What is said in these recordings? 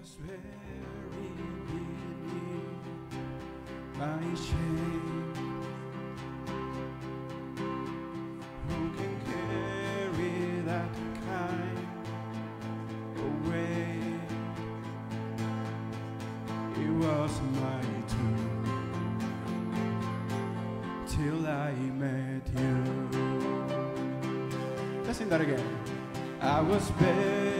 was buried with you by shame. Who can carry that kind away? It was my turn till I met you. Let's sing that again. I was buried.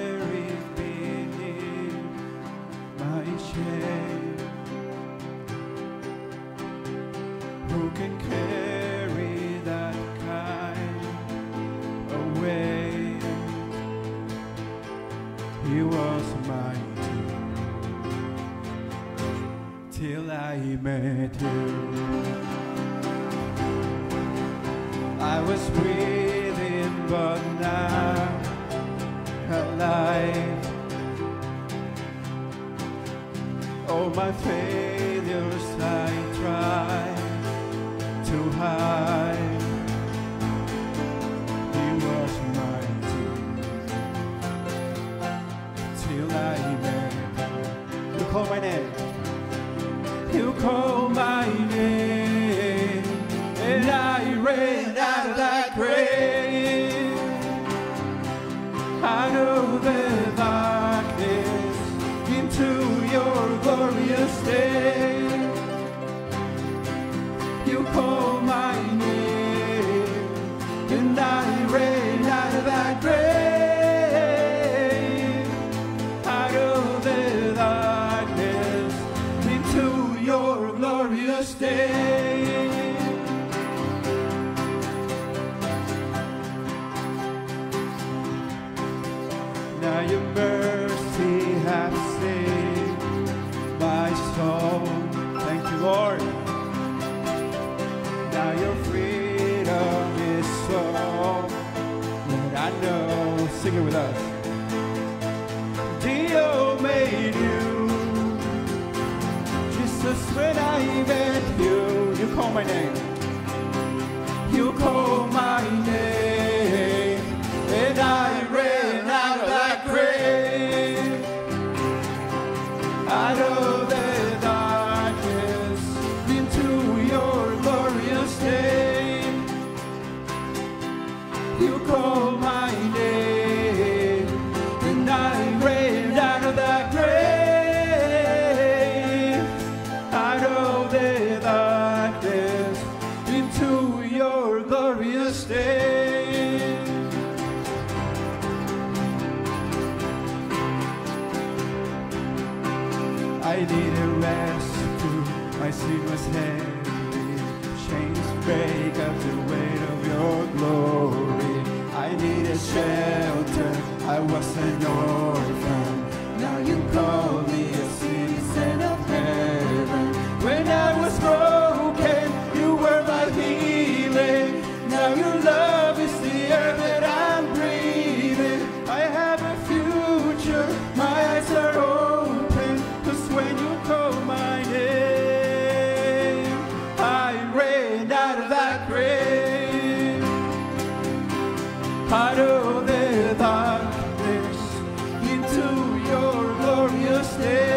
to your glorious name.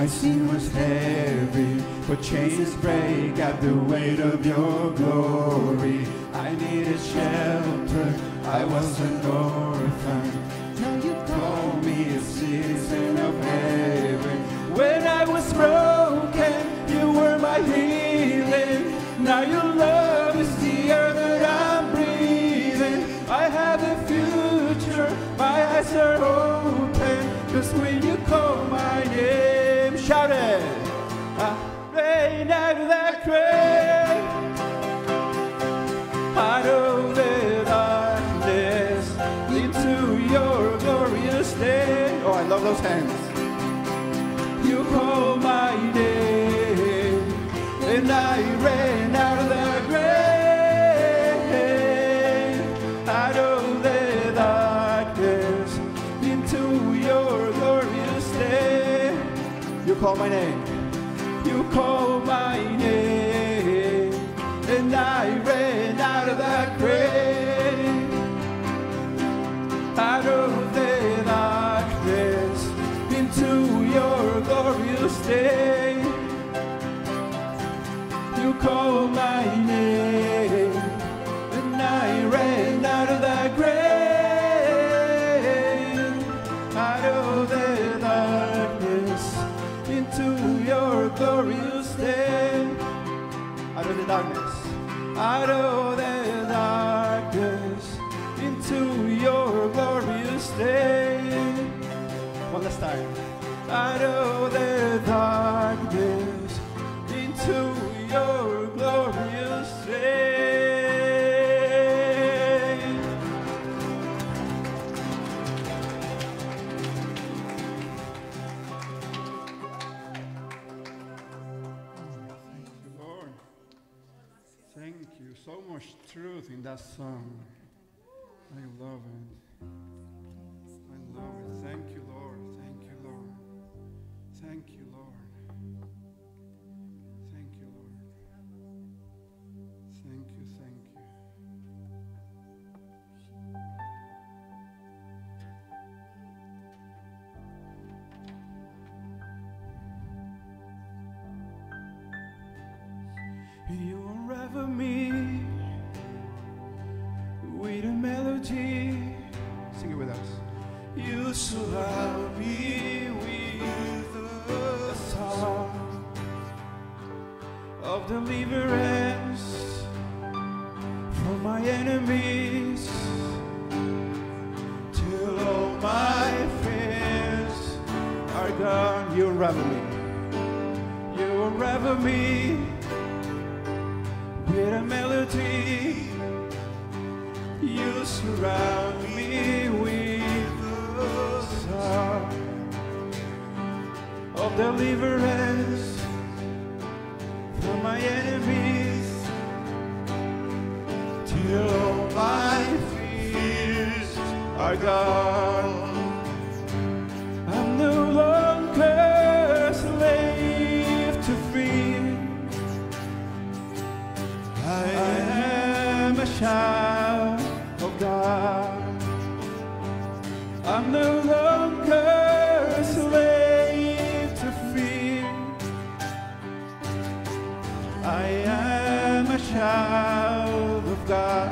My sin was heavy, but chains break at the weight of your glory. I needed shelter, I was an orphan. Now you call me a citizen of heaven. When I was broken, you were my healing. Now you love. Call my name. You call out of the darkness into your glorious day. One last time. Out of the darkness truth in that song. I love it. I love it. Thank you, Lord. Thank you, Lord. Thank you, Lord. Thank you, Lord. Thank you, thank you. You unravel me Sing it with us. You surround me with a song of deliverance from my enemies till all my fears are gone. You unravel me. You unravel me with a deliverance from my enemies till my fears are gone.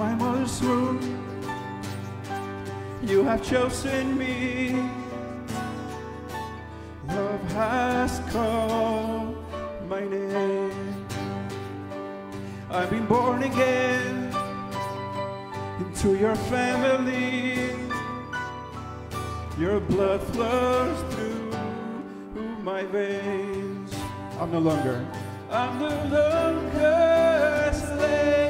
My mother's womb, you have chosen me. Love has called my name. I've been born again into your family. Your blood flows through my veins. I'm no longer. I'm no longer slave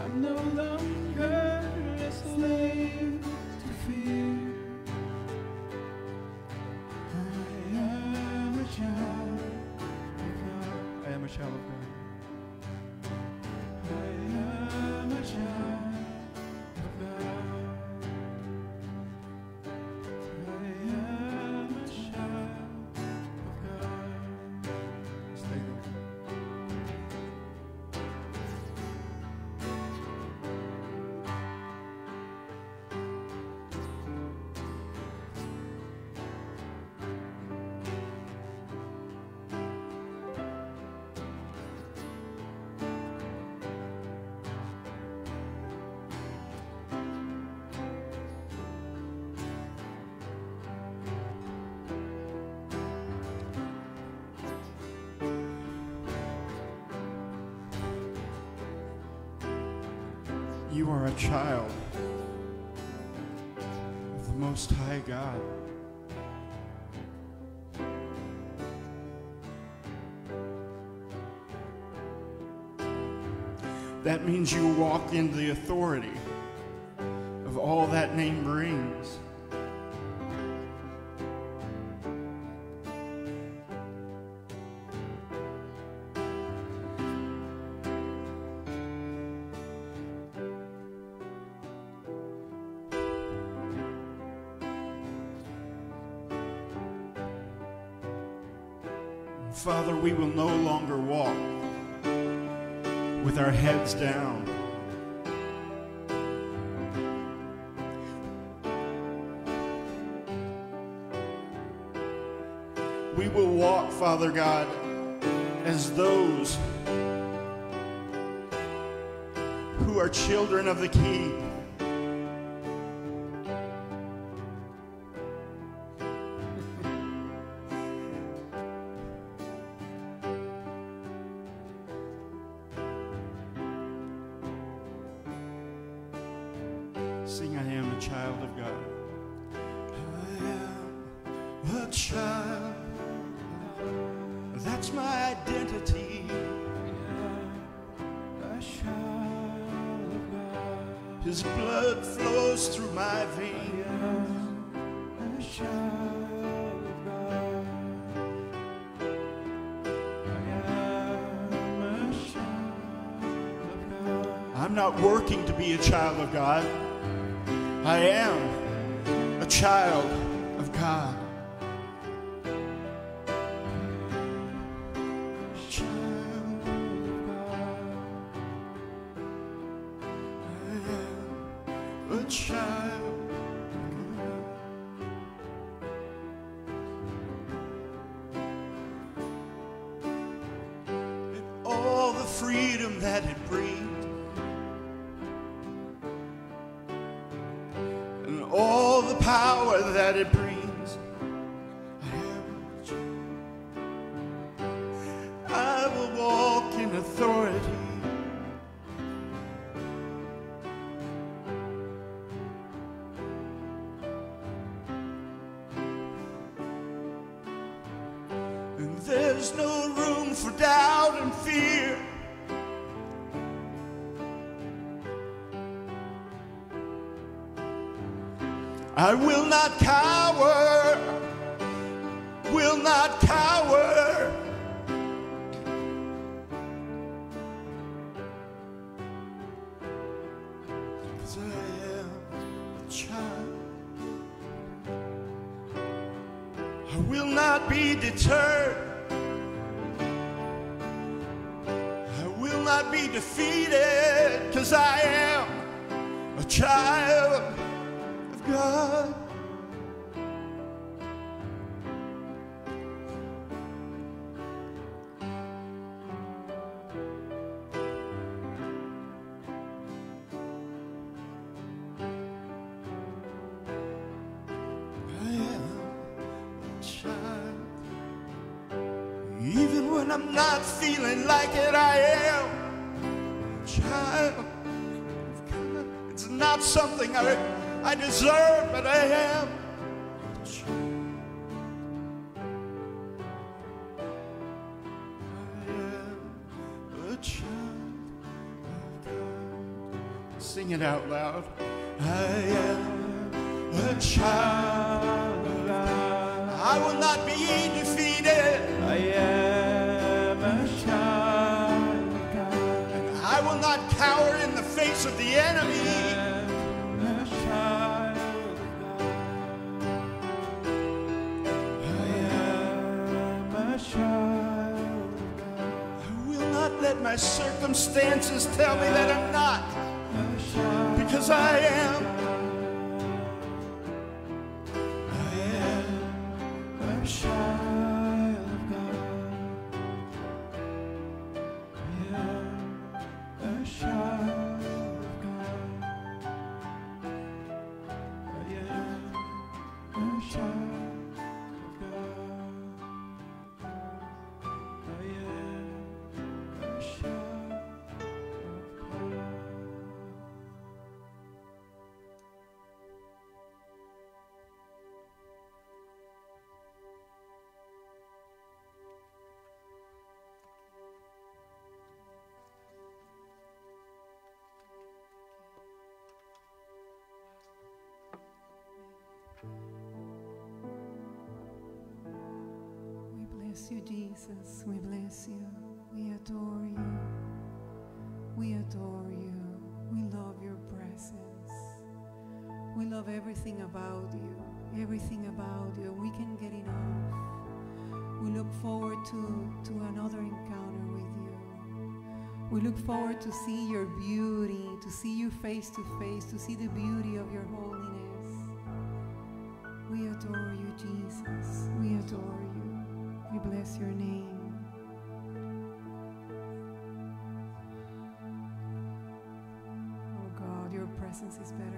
I'm no longer You are a child of the Most High God. That means you walk in the authority of all that name brings. we will no longer walk with our heads down. We will walk, Father God, as those who are children of the King God. for doubt and fear. I will not cower, will not cower. defeated, cause I am a child. My circumstances tell me that I'm not. Because I am. love everything about you, everything about you. We can get enough. We look forward to, to another encounter with you. We look forward to see your beauty, to see you face to face, to see the beauty of your holiness. We adore you, Jesus. We adore you. We bless your name. Oh presence is better.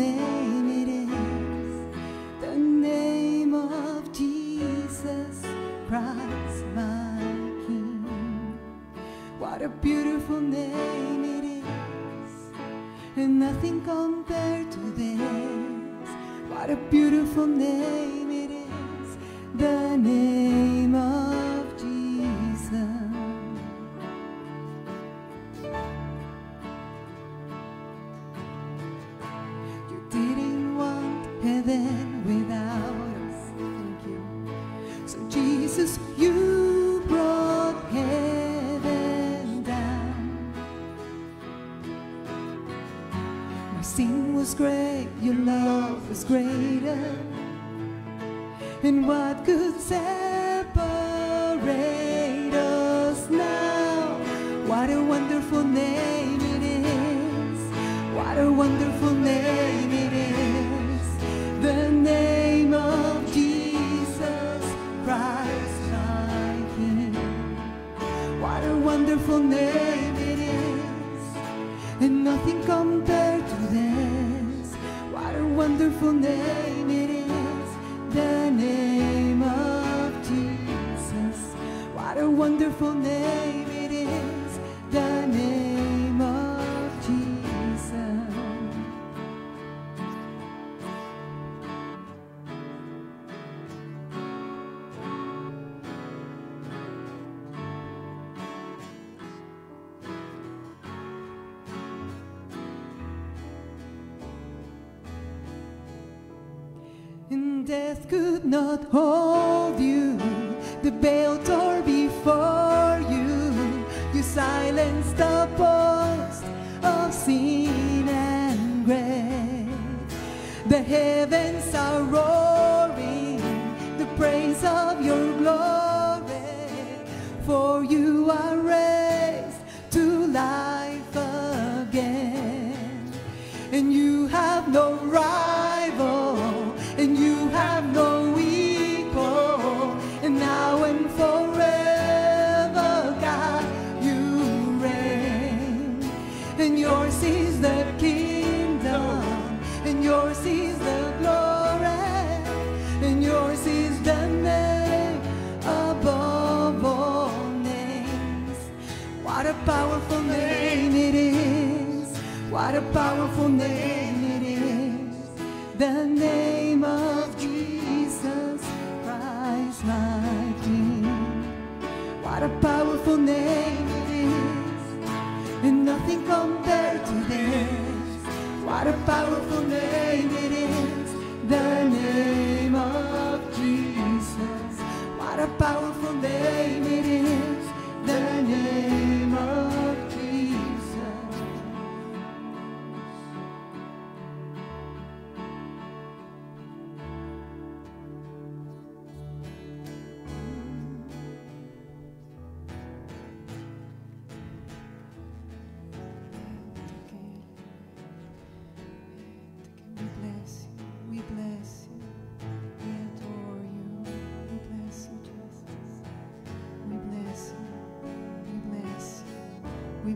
ね out home.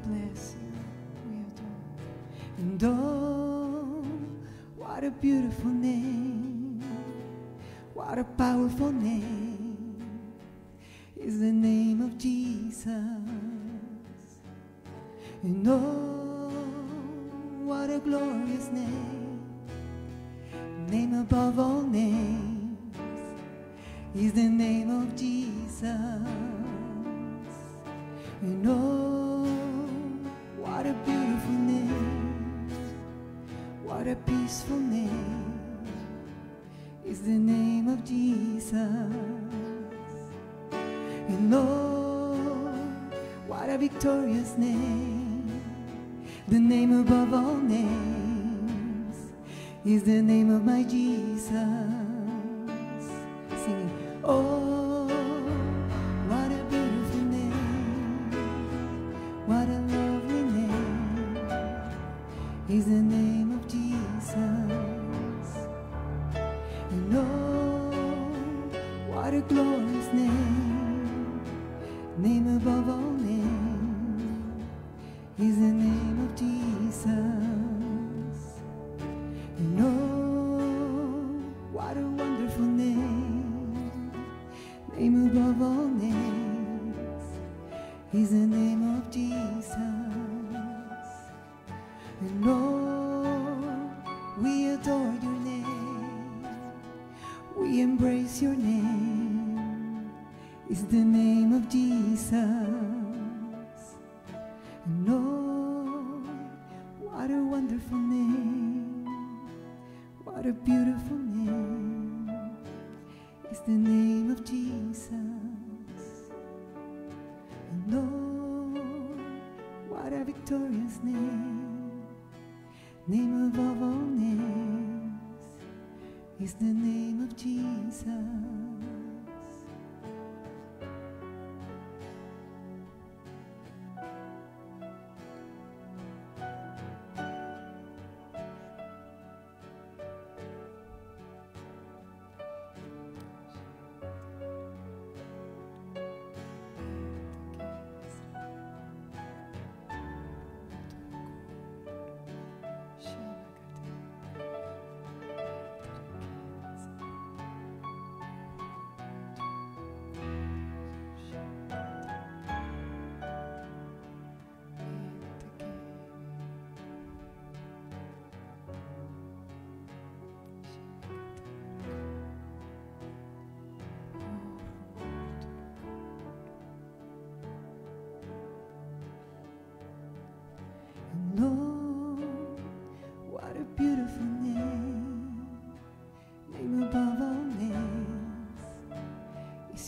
bless you. We adore. And oh, what a beautiful name.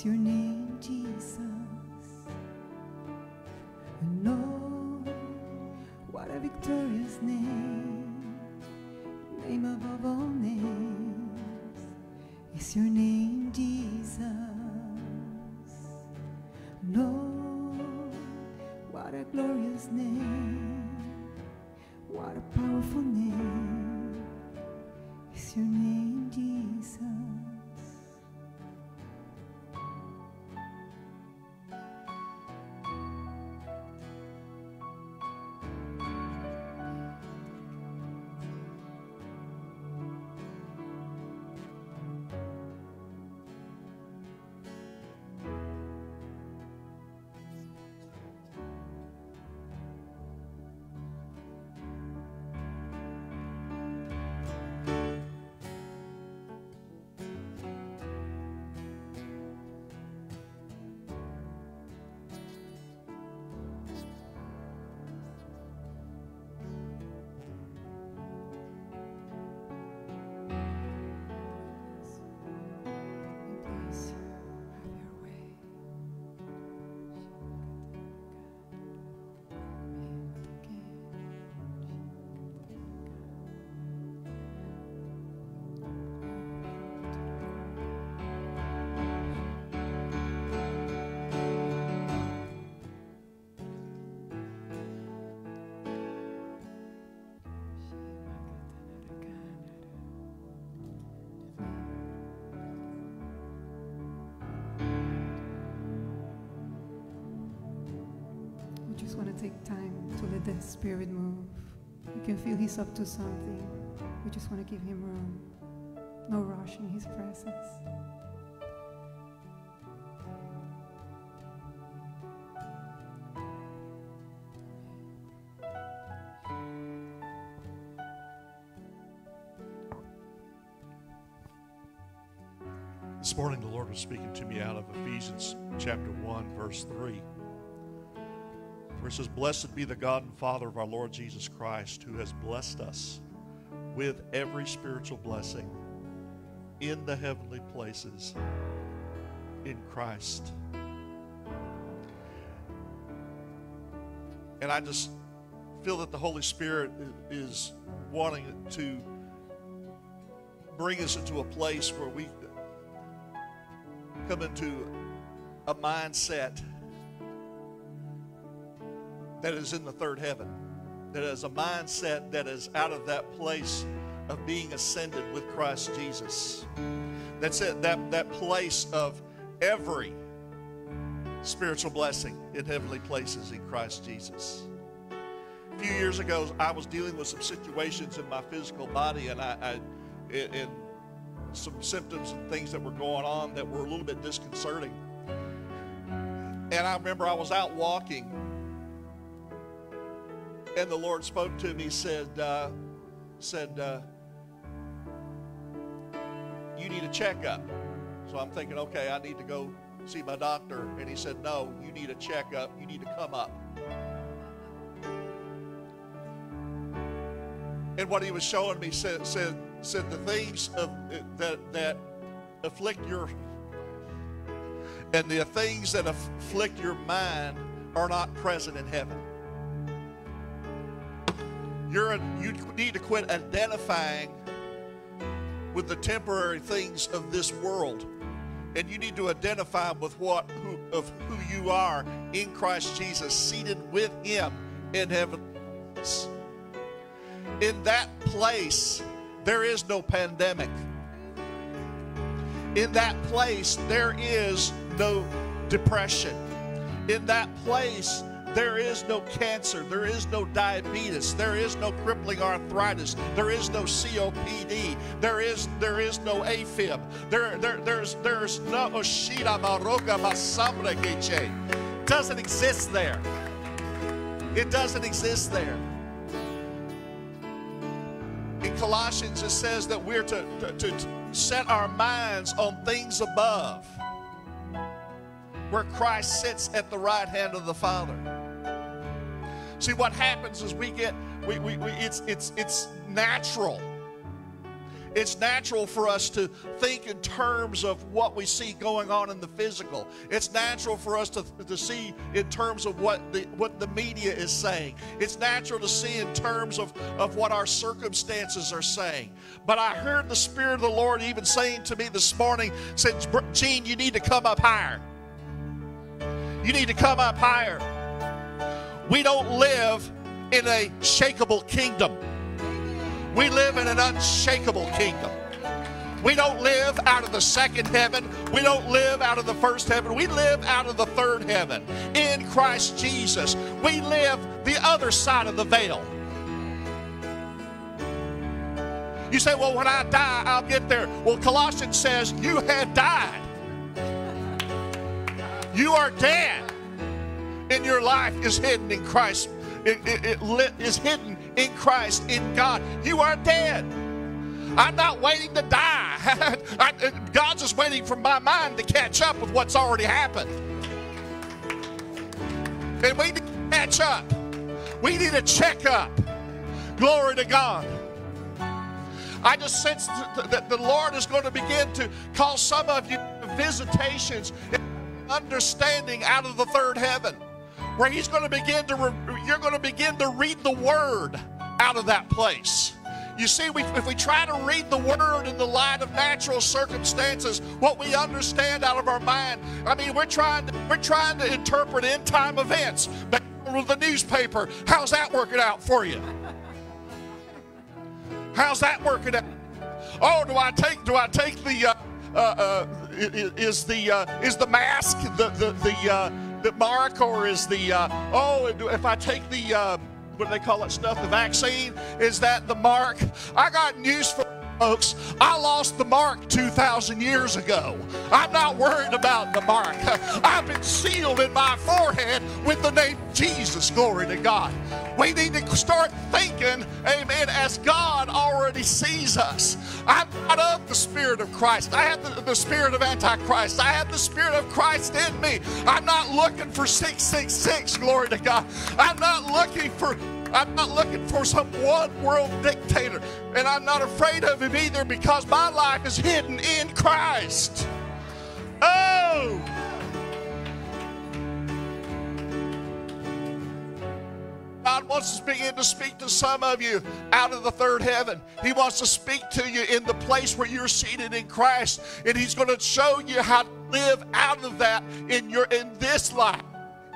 your name, Jesus. And Lord, what a victorious name, name above all names, is your name, Jesus. Lord, what a glorious name, what a powerful name, is your name. Take time to let the Spirit move. You can feel He's up to something. We just want to give Him room. No rush in His presence. This morning, the Lord was speaking to me out of Ephesians chapter 1, verse 3, where it says, Blessed be the God and Father of our Lord Jesus Christ, who has blessed us with every spiritual blessing in the heavenly places in Christ. And I just feel that the Holy Spirit is wanting to bring us into a place where we come into a mindset that is in the third heaven, that is a mindset that is out of that place of being ascended with Christ Jesus. That's it, that, that place of every spiritual blessing in heavenly places in Christ Jesus. A few years ago, I was dealing with some situations in my physical body, and I, I and some symptoms and things that were going on that were a little bit disconcerting. And I remember I was out walking, and the Lord spoke to me, said, uh, said, uh, you need a checkup. So I'm thinking, okay, I need to go see my doctor. And he said, no, you need a checkup. You need to come up. And what he was showing me said, said said the things of, that that afflict your and the things that afflict your mind are not present in heaven. You're you need to quit identifying with the temporary things of this world, and you need to identify with what who, of who you are in Christ Jesus, seated with Him in heaven. In that place there is no pandemic. In that place, there is no depression. In that place, there is no cancer. There is no diabetes. There is no crippling arthritis. There is no COPD. There is there is no AFib. There, there there's there's no Oshira Maroka masambrageche. Doesn't exist there. It doesn't exist there. In Colossians, it says that we're to, to, to set our minds on things above, where Christ sits at the right hand of the Father. See, what happens is we get, we, we, we it's, it's, it's natural it's natural for us to think in terms of what we see going on in the physical. It's natural for us to, to see in terms of what the, what the media is saying. It's natural to see in terms of, of what our circumstances are saying. But I heard the Spirit of the Lord even saying to me this morning, said, Gene, you need to come up higher. You need to come up higher. We don't live in a shakable kingdom. We live in an unshakable kingdom. We don't live out of the second heaven. We don't live out of the first heaven. We live out of the third heaven in Christ Jesus. We live the other side of the veil. You say, well, when I die, I'll get there. Well, Colossians says, you have died. You are dead. And your life is hidden in Christ. It, it, it is hidden in Christ, in God. You are dead. I'm not waiting to die. God's just waiting for my mind to catch up with what's already happened. And we need to catch up. We need a checkup. Glory to God. I just sense that the Lord is going to begin to call some of you visitations, understanding out of the third heaven where he's going to begin to re- you're going to begin to read the word out of that place. You see, we, if we try to read the word in the light of natural circumstances, what we understand out of our mind, I mean, we're trying to, we're trying to interpret end time events. With the newspaper, how's that working out for you? How's that working out? Oh, do I take do I take the uh, uh, uh, is the uh, is the mask the the the uh, the mark or is the, uh, oh, if I take the, uh, what do they call that stuff, the vaccine, is that the mark? I got news for folks. I lost the mark 2,000 years ago. I'm not worried about the mark. I've been sealed in my forehead with the name Jesus. Glory to God. We need to start thinking, amen, as God already sees us. I'm not of the Spirit of Christ. I have the, the Spirit of Antichrist. I have the Spirit of Christ in me. I'm not looking for 666, glory to God. I'm not looking for I'm not looking for some one world dictator. And I'm not afraid of him either because my life is hidden in Christ. Oh! God wants to begin to speak to some of you out of the third heaven. He wants to speak to you in the place where you're seated in Christ, and He's going to show you how to live out of that in your in this life,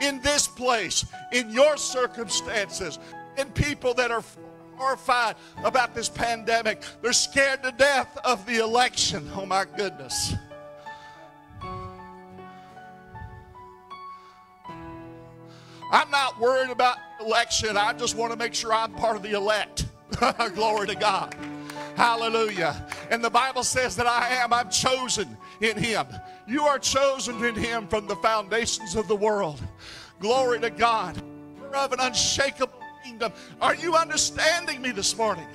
in this place, in your circumstances in people that are horrified about this pandemic. They're scared to death of the election. Oh my goodness. I'm not worried about election. I just want to make sure I'm part of the elect. Glory to God. Hallelujah. And the Bible says that I am, I'm chosen in Him. You are chosen in Him from the foundations of the world. Glory to God. We're of an unshakable Are you understanding me this morning?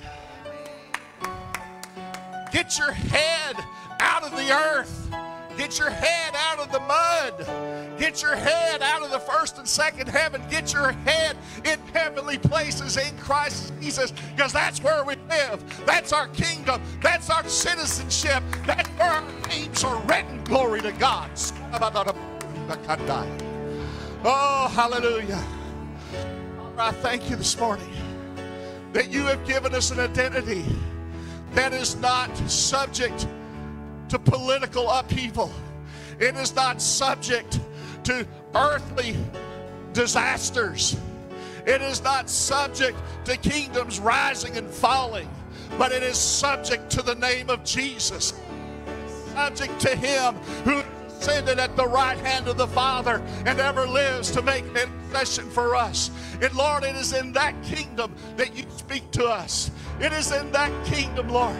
Get your head out of the earth. Get your head out of the mud. Get your head out of the first and second heaven. Get your head in heavenly places in Christ Jesus because that's where we live. That's our kingdom. That's our citizenship. That's where our names are written. Glory to God. Oh, hallelujah. I thank you this morning that you have given us an identity that is not subject to political upheaval. It is not subject to earthly disasters. It is not subject to kingdoms rising and falling, but it is subject to the name of Jesus. Subject to Him who ascended at the right hand of the Father and ever lives to make intercession for us. And Lord, it is in that kingdom that you speak to us. It is in that kingdom, Lord.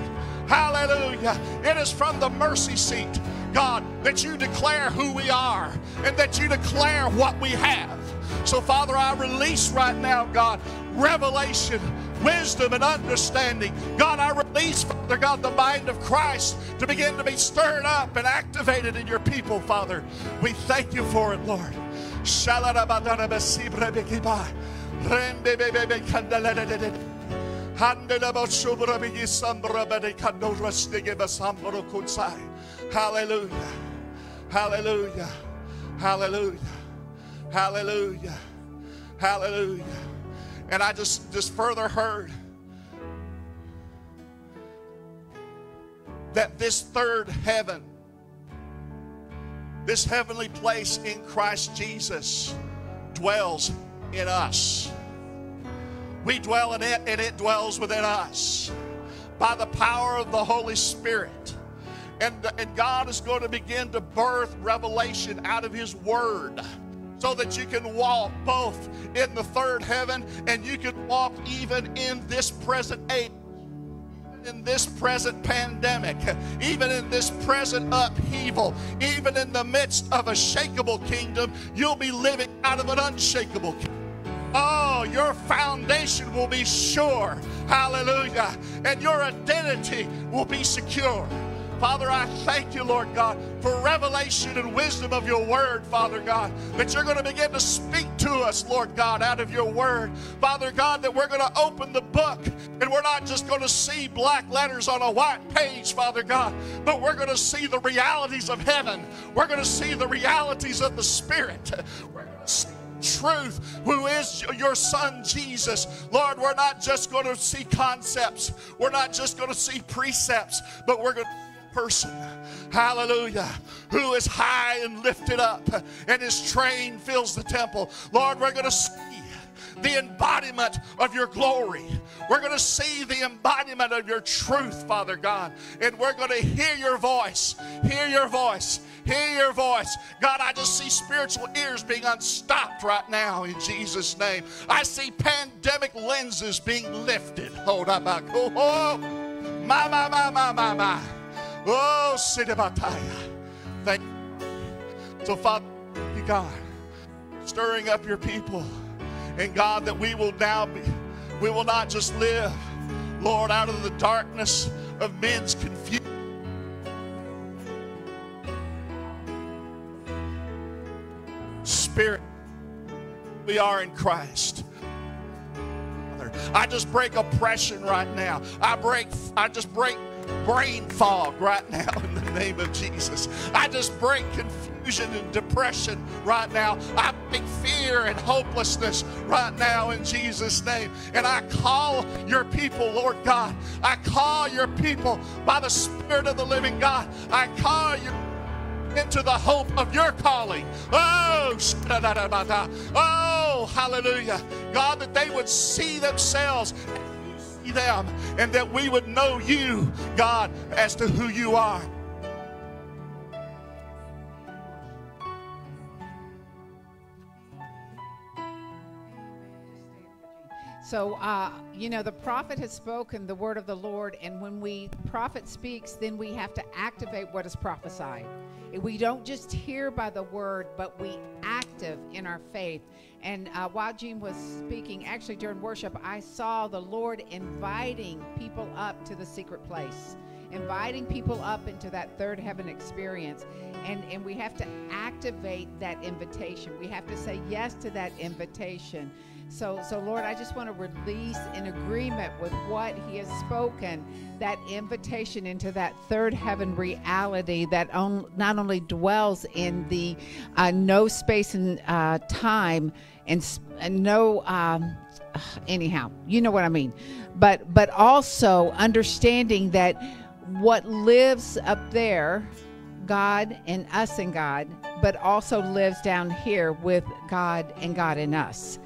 Hallelujah. It is from the mercy seat, God, that you declare who we are and that you declare what we have. So, Father, I release right now, God, revelation, wisdom, and understanding. God, I release, Father God, the mind of Christ to begin to be stirred up and activated in your people, Father. We thank you for it, Lord. Hallelujah. Hallelujah. Hallelujah. Hallelujah. Hallelujah. And I just just further heard that this third heaven, this heavenly place in Christ Jesus, dwells in us. We dwell in it, and it dwells within us by the power of the Holy Spirit. And, and God is going to begin to birth revelation out of His Word so that you can walk both in the third heaven and you can walk even in this present age in this present pandemic, even in this present upheaval, even in the midst of a shakable kingdom, you'll be living out of an unshakable kingdom. Oh, your foundation will be sure. Hallelujah. And your identity will be secure. Father, I thank you, Lord God, for revelation and wisdom of your word, Father God, that you're going to begin to speak to us, Lord God, out of your word. Father God, that we're going to open the book and we're not just going to see black letters on a white page, Father God, but we're going to see the realities of heaven. We're going to see the realities of the Spirit. We're going to see truth, who is your son Jesus. Lord, we're not just going to see concepts, we're not just going to see precepts, but we're going to person, hallelujah, who is high and lifted up, and his train fills the temple. Lord, we're going to see the embodiment of your glory. We're going to see the embodiment of your truth, Father God. And we're going to hear your voice, hear your voice, hear your voice. God, I just see spiritual ears being unstopped right now in Jesus' name. I see pandemic lenses being lifted. Hold up, oh, my, my, my, my, my, my. Oh, Sidibataya. Thank you. So, Father, God, stirring up your people. And God, that we will now be, we will not just live, Lord, out of the darkness of men's confusion. Spirit, we are in Christ. I just break oppression right now. I break, I just break brain fog right now in the name of Jesus. I just break confusion and depression right now. I break fear and hopelessness right now in Jesus' name. And I call your people, Lord God. I call your people by the Spirit of the living God. I call you into the hope of your calling. Oh, oh, hallelujah. God, that they would see themselves them and that we would know you, God, as to who you are. So, uh, you know, the prophet has spoken the word of the Lord, and when we prophet speaks, then we have to activate what is prophesied. We don't just hear by the word, but we active in our faith. And uh, while Gene was speaking, actually during worship, I saw the Lord inviting people up to the secret place, inviting people up into that third heaven experience. And, and we have to activate that invitation. We have to say yes to that invitation. So, so Lord, I just want to release in agreement with what He has spoken that invitation into that third heaven reality that on, not only dwells in the uh, no space and uh, time and, and no. Um, anyhow, you know what I mean, but but also understanding that what lives up there God and us and God, but also lives down here with God and God in us.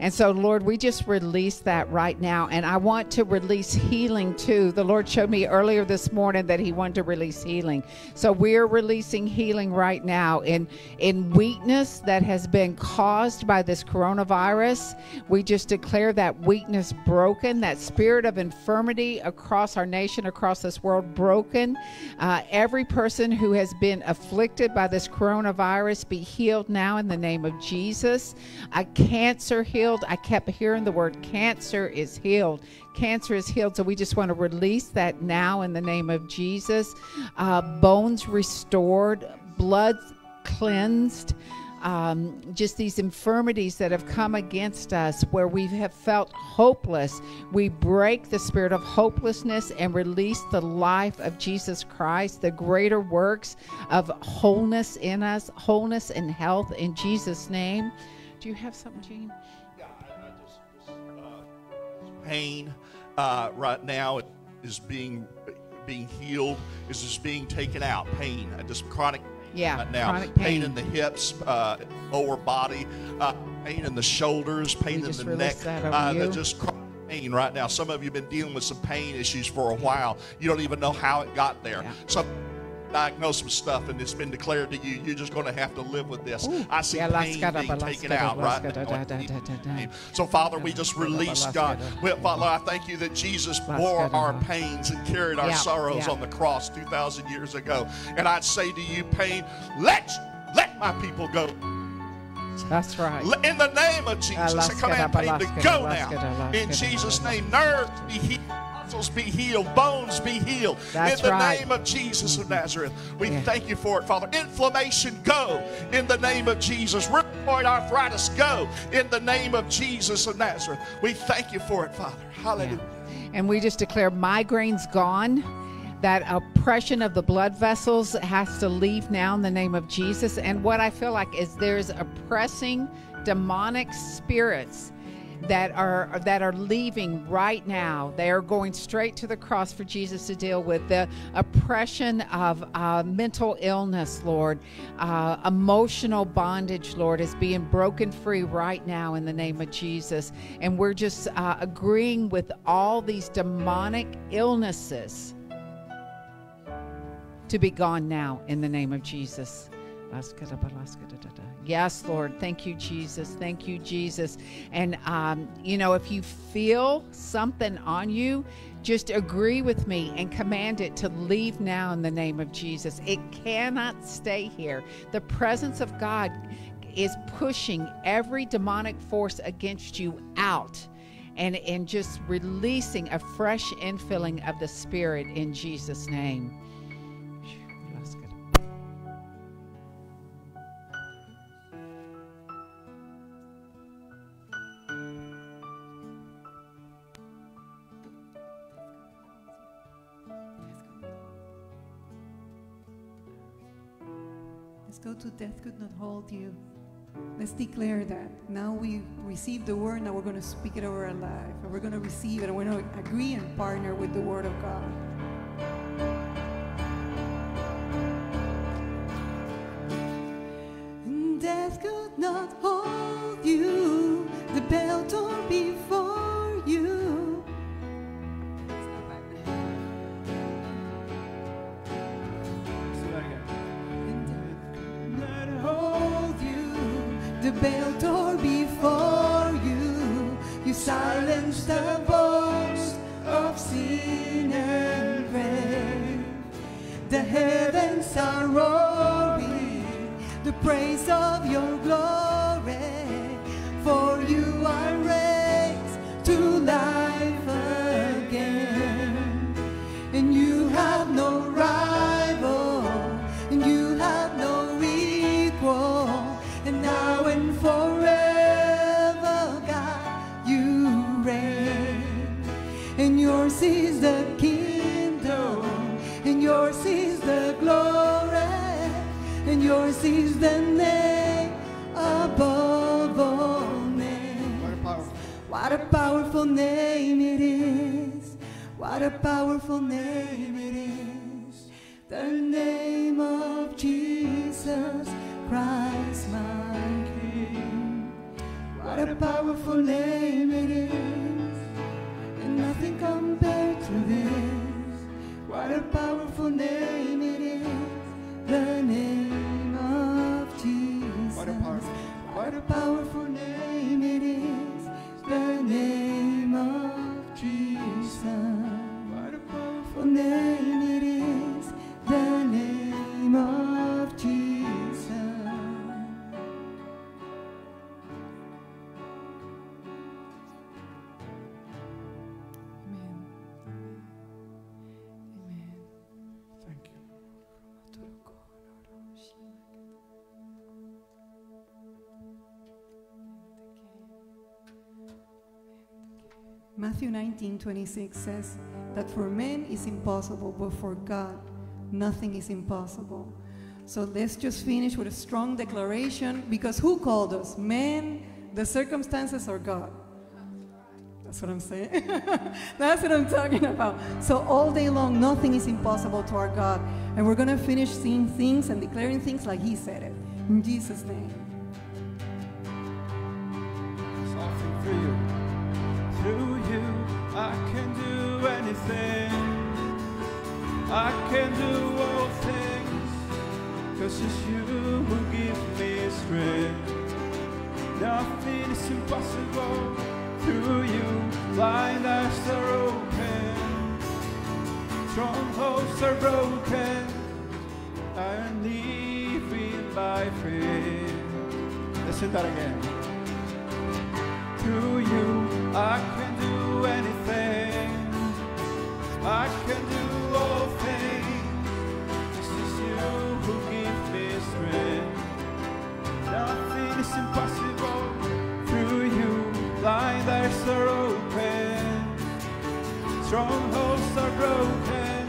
And so, Lord, we just release that right now. And I want to release healing too. The Lord showed me earlier this morning that He wanted to release healing. So we're releasing healing right now in, in weakness that has been caused by this coronavirus. We just declare that weakness broken, that spirit of infirmity across our nation, across this world broken. Uh, every person who has been afflicted by this coronavirus be healed now in the name of Jesus. A cancer healed healed. I kept hearing the word cancer is healed. Cancer is healed. So we just want to release that now in the name of Jesus. Uh, bones restored, blood cleansed. Um, just these infirmities that have come against us where we have felt hopeless. We break the spirit of hopelessness and release the life of Jesus Christ, the greater works of wholeness in us, wholeness and health in Jesus' name. Do you have something, Gene? Pain uh, right now is being being healed, is just being taken out. Pain, uh, just chronic yeah, right now. Pain. pain. in the hips, uh, lower body, uh, pain in the shoulders, pain in the neck. that Uh, just chronic pain right now. Some of you have been dealing with some pain issues for a while. You don't even know how it got there. Yeah. Some diagnosed with stuff and it's been declared to you, you're just going to have to live with this. Ooh. I see Yeah, pain being ba, taken out right now. da, in da, da, Jesus' da, da. name. So, Father, we just release, God. Father, I thank you that Jesus bore our pains and carried our Yeah, sorrows yeah. on the cross 2,000 years ago. And I'd say to you, pain, let, let my people go. That's right. In the name of Jesus, I command pain to go now. In Jesus' name, nerves be healed. Muscles be healed, bones be healed. That's in the right. name of Jesus of Nazareth, we Yeah. thank you for it, Father. Inflammation, go in the name of Jesus. Rheumatoid arthritis, go in the name of Jesus of Nazareth. We thank you for it, Father. Hallelujah. And we just declare migraines gone. That oppression of the blood vessels has to leave now in the name of Jesus. And what I feel like is there's oppressing demonic spirits that are that are leaving right now. They are going straight to the cross for Jesus to deal with the oppression of uh, mental illness, Lord, uh, emotional bondage, Lord, is being broken free right now in the name of Jesus. And we're just uh, agreeing with all these demonic illnesses to be gone now in the name of Jesus. Yes, Lord. Thank you, Jesus. Thank you, Jesus. And, um, you know, if you feel something on you, just agree with me and command it to leave now in the name of Jesus. It cannot stay here. The presence of God is pushing every demonic force against you out and, and just releasing a fresh infilling of the Spirit in Jesus' name. Go to death could not hold you. Let's declare that. Now we receive the word, now we're going to speak it over our life. And we're going to receive it, and we're going to agree and partner with the word of God. Death could not hold you, the bell tore before the bell tore before you. You silenced the voice of sin and grave. The heavens are roaring, the praise of your glory. Yours is the name above all names. What a powerful. What a powerful name it is. What a powerful name it is. The name of Jesus Christ, my King. What a powerful name it is. And nothing compared to this. What a powerful name it is. The name. What a powerful- name it is. The name Matthew 19, 26 says that for men is impossible, but for God nothing is impossible. So let's just finish with a strong declaration because who called us? Men, the circumstances, or God? That's what I'm saying. That's what I'm talking about. So all day long, nothing is impossible to our God. And we're going to finish seeing things and declaring things like He said it. In Jesus' name. I can do all things. Cause it's you who give me strength. Nothing is impossible. Through you, blind eyes are open. Strongholds are broken. I am living by faith. Let's sing that again. Through you, I can do anything. I can do Strongholds are broken.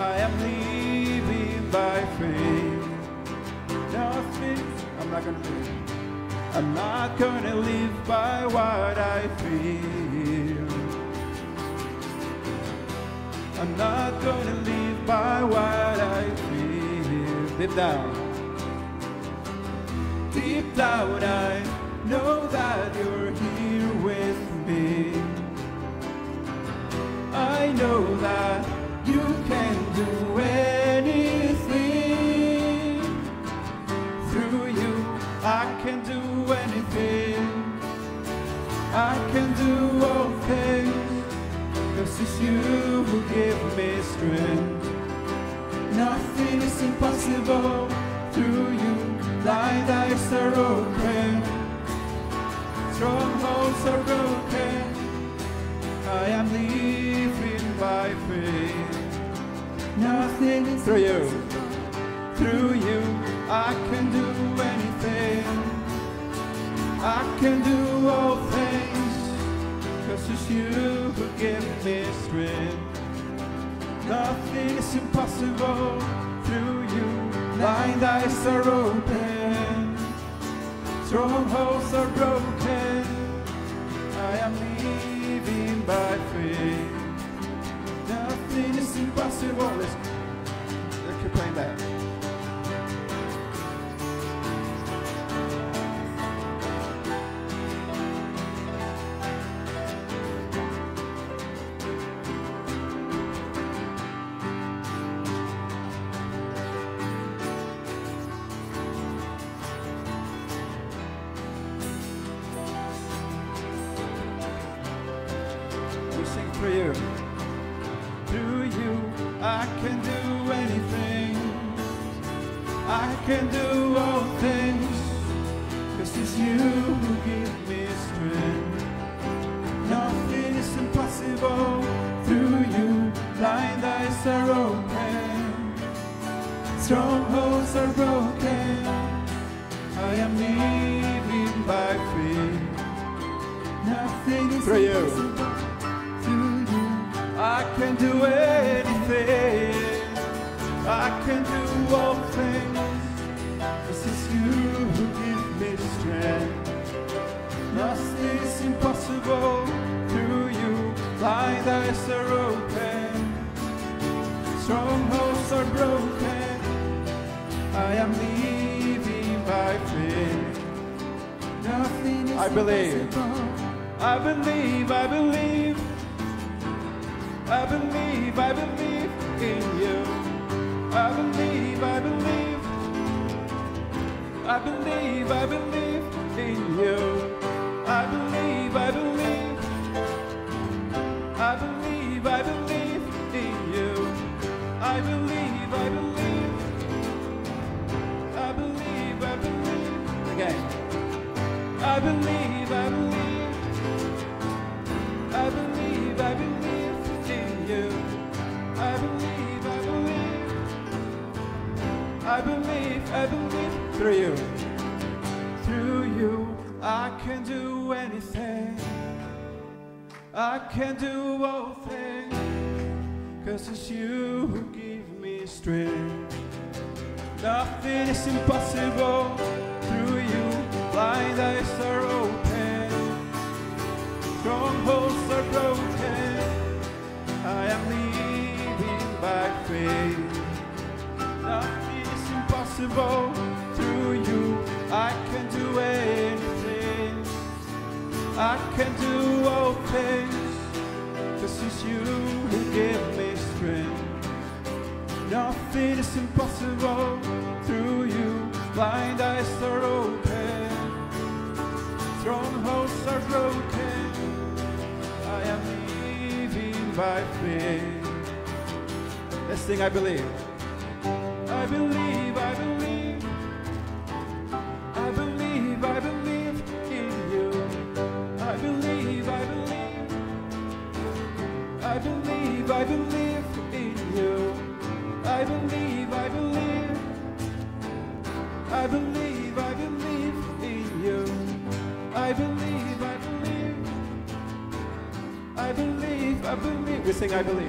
I am living by faith. Nothing. I'm not gonna do. I'm not gonna live by what I feel. I'm not gonna live by what I feel. Deep down. Deep down, I know that you're know that you can do anything. Through you, I can do anything. I can do all things. Cause it's you who give me strength. Nothing is impossible through you. Light eyes are broken, Strongholds are broken. I am living by faith. Nothing is through you. Through you, I can do anything. I can do all things. Cause it's you who give me strength. Nothing is impossible through you. Blind eyes are open. Strongholds are broken. I am living by faith. Impossible. Let's, let's keep playing that. I can do all things. Cause it's you who give me strength. Nothing is impossible through you. Blind eyes are open. Strongholds are broken. I am living by faith. Nothing is Through you. impossible through you. I can do anything. I can do all eyes are open. Strongholds are broken. I am living by faith. Nothing is I believe. I believe, I believe. I believe, I believe in you. I believe, I believe. I believe, I believe in you. Can do all things. Cause it's you who give me strength. Nothing is impossible sing, I believe. I believe, I believe. I believe, I believe in you. I believe, I believe. I believe, I believe in you. I believe, I believe. I believe, I believe in you. I believe, I believe. I believe, I believe. We sing, I believe.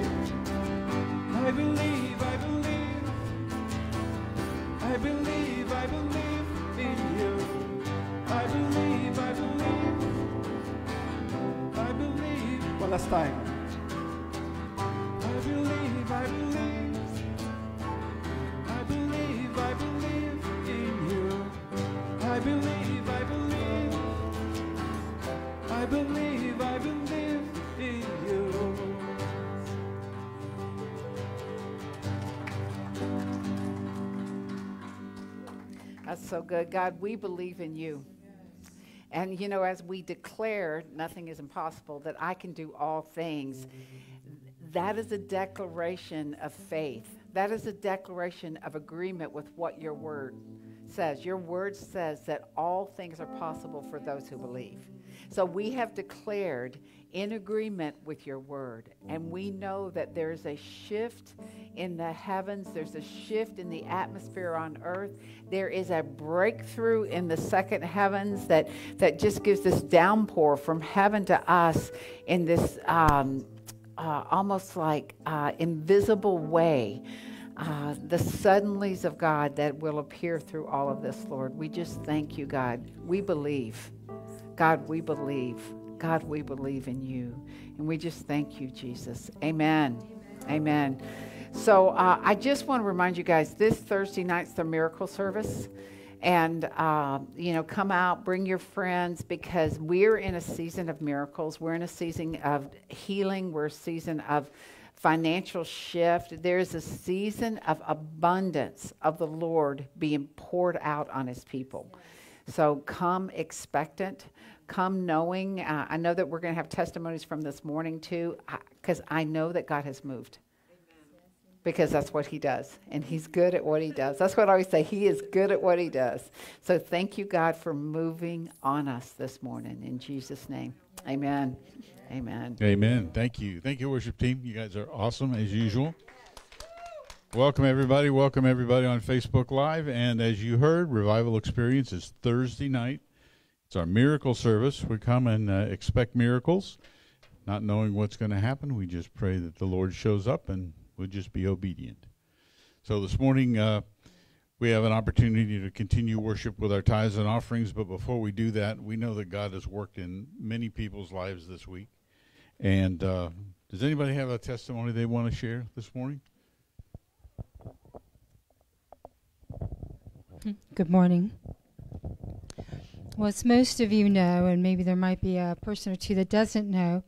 So good. God, we believe in you. And you know, as we declare nothing is impossible, that I can do all things, that is a declaration of faith. That is a declaration of agreement with what your word says. Your word says that all things are possible for those who believe. So we have declared in agreement with your word. And we know that there's a shift in the heavens, there's a shift in the atmosphere on earth. There is a breakthrough in the second heavens that, that just gives this downpour from heaven to us in this um, uh, almost like uh, invisible way. Uh, the suddenlies of God that will appear through all of this, Lord. We just thank you, God. We believe. God, we believe. God, we believe in you. And we just thank you, Jesus. Amen. Amen. So uh, I just want to remind you guys this Thursday night's the miracle service. And, uh, you know, come out, bring your friends because we're in a season of miracles. We're in a season of healing. We're a season of financial shift. There's a season of abundance of the Lord being poured out on his people. So come expectant come knowing. Uh, I know that we're going to have testimonies from this morning too, because I, I, know that God has moved. Because that's what he does. And he's good at what he does. That's what I always say. He is good at what he does. So thank you, God, for moving on us this morning. In Jesus' name. Amen. Amen. Amen. Thank you. Thank you, worship team. You guys are awesome as usual. Welcome, everybody. Welcome, everybody on Facebook Live. And as you heard, Revival Experience is Thursday night it's our miracle service. We come and uh, expect miracles, not knowing what's going to happen. We just pray that the Lord shows up and we'll just be obedient. So this morning, uh, we have an opportunity to continue worship with our tithes and offerings. But before we do that, we know that God has worked in many people's lives this week. And uh, does anybody have a testimony they want to share this morning? Good morning. Well, as most of you know, and maybe there might be a person or two that doesn't know,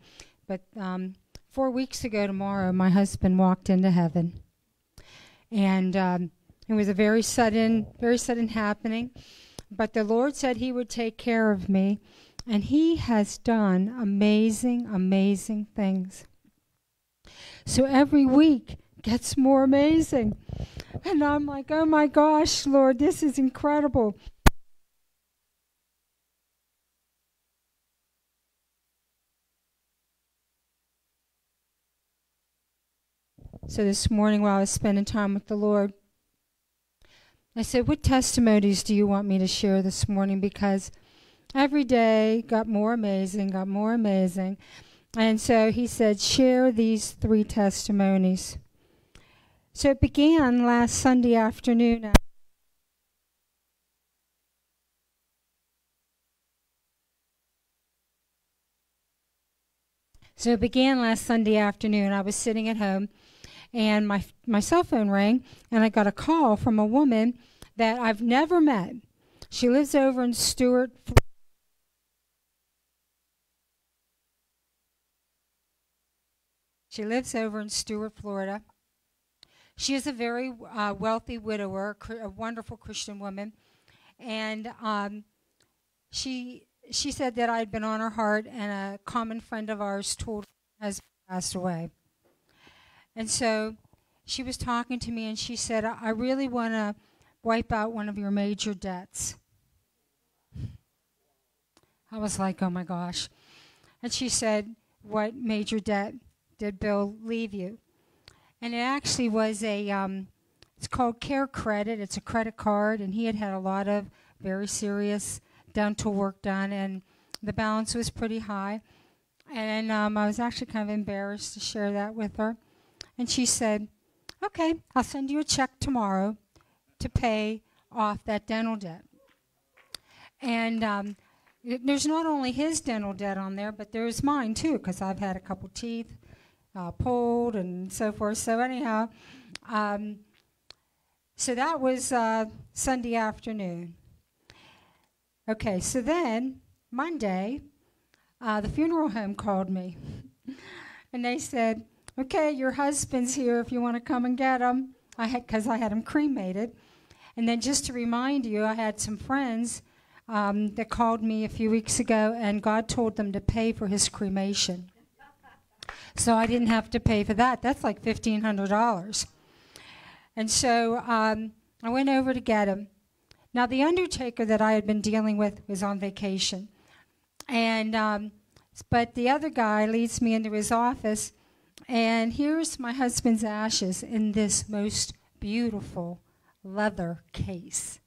but um, four weeks ago tomorrow, my husband walked into heaven. And um, it was a very sudden, very sudden happening. But the Lord said He would take care of me. And He has done amazing, amazing things. So every week gets more amazing. And I'm like, oh my gosh, Lord, this is incredible. So this morning while I was spending time with the Lord, I said, What testimonies do you want me to share this morning? Because every day got more amazing, got more amazing. And so he said, Share these three testimonies. So it began last Sunday afternoon. So it began last Sunday afternoon. I was sitting at home and my my cell phone rang and I got a call from a woman that I've never met. She lives over in Stuart. She lives over in Stuart, Florida. She is a very uh, wealthy widower, a wonderful Christian woman, and um, she she said that I'd been on her heart, and a common friend of ours told has passed away. And so she was talking to me and she said, I really want to wipe out one of your major debts. I was like, oh my gosh. And she said, What major debt did Bill leave you? And it actually was a, um, it's called Care Credit. It's a credit card, and he had had a lot of very serious dental work done, and the balance was pretty high. And um, I was actually kind of embarrassed to share that with her. And she said, Okay, I'll send you a check tomorrow to pay off that dental debt. And um, it, there's not only his dental debt on there, but there's mine too, because I've had a couple teeth uh, pulled and so forth. So, anyhow, um, so that was uh, Sunday afternoon. Okay, so then Monday, uh, the funeral home called me. and they said, okay, your husband's here if you want to come and get him. I had because I had him cremated, and then just to remind you, I had some friends um, that called me a few weeks ago, and God told them to pay for his cremation. So I didn't have to pay for that. That's like fifteen hundred dollars. And so um, I went over to get him. Now, the undertaker that I had been dealing with was on vacation. And, um, but the other guy leads me into his office, and here's my husband's ashes in this most beautiful leather case.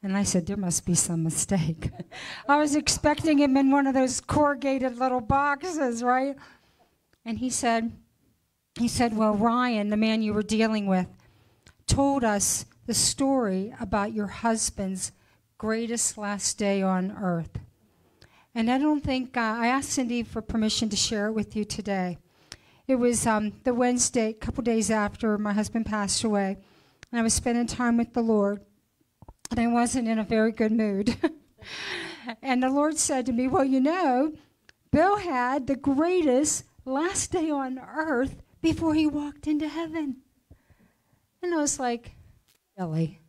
And I said, There must be some mistake. I was expecting him in one of those corrugated little boxes, right? And he said, he said, Well, Ryan, the man you were dealing with, told us the story about your husband's greatest last day on earth. And I don't think, uh, I asked Cindy for permission to share it with you today. It was um, the Wednesday, a couple days after my husband passed away, and I was spending time with the Lord, and I wasn't in a very good mood. and the Lord said to me, Well, you know, Bill had the greatest last day on earth before he walked into heaven. And I was like, Really?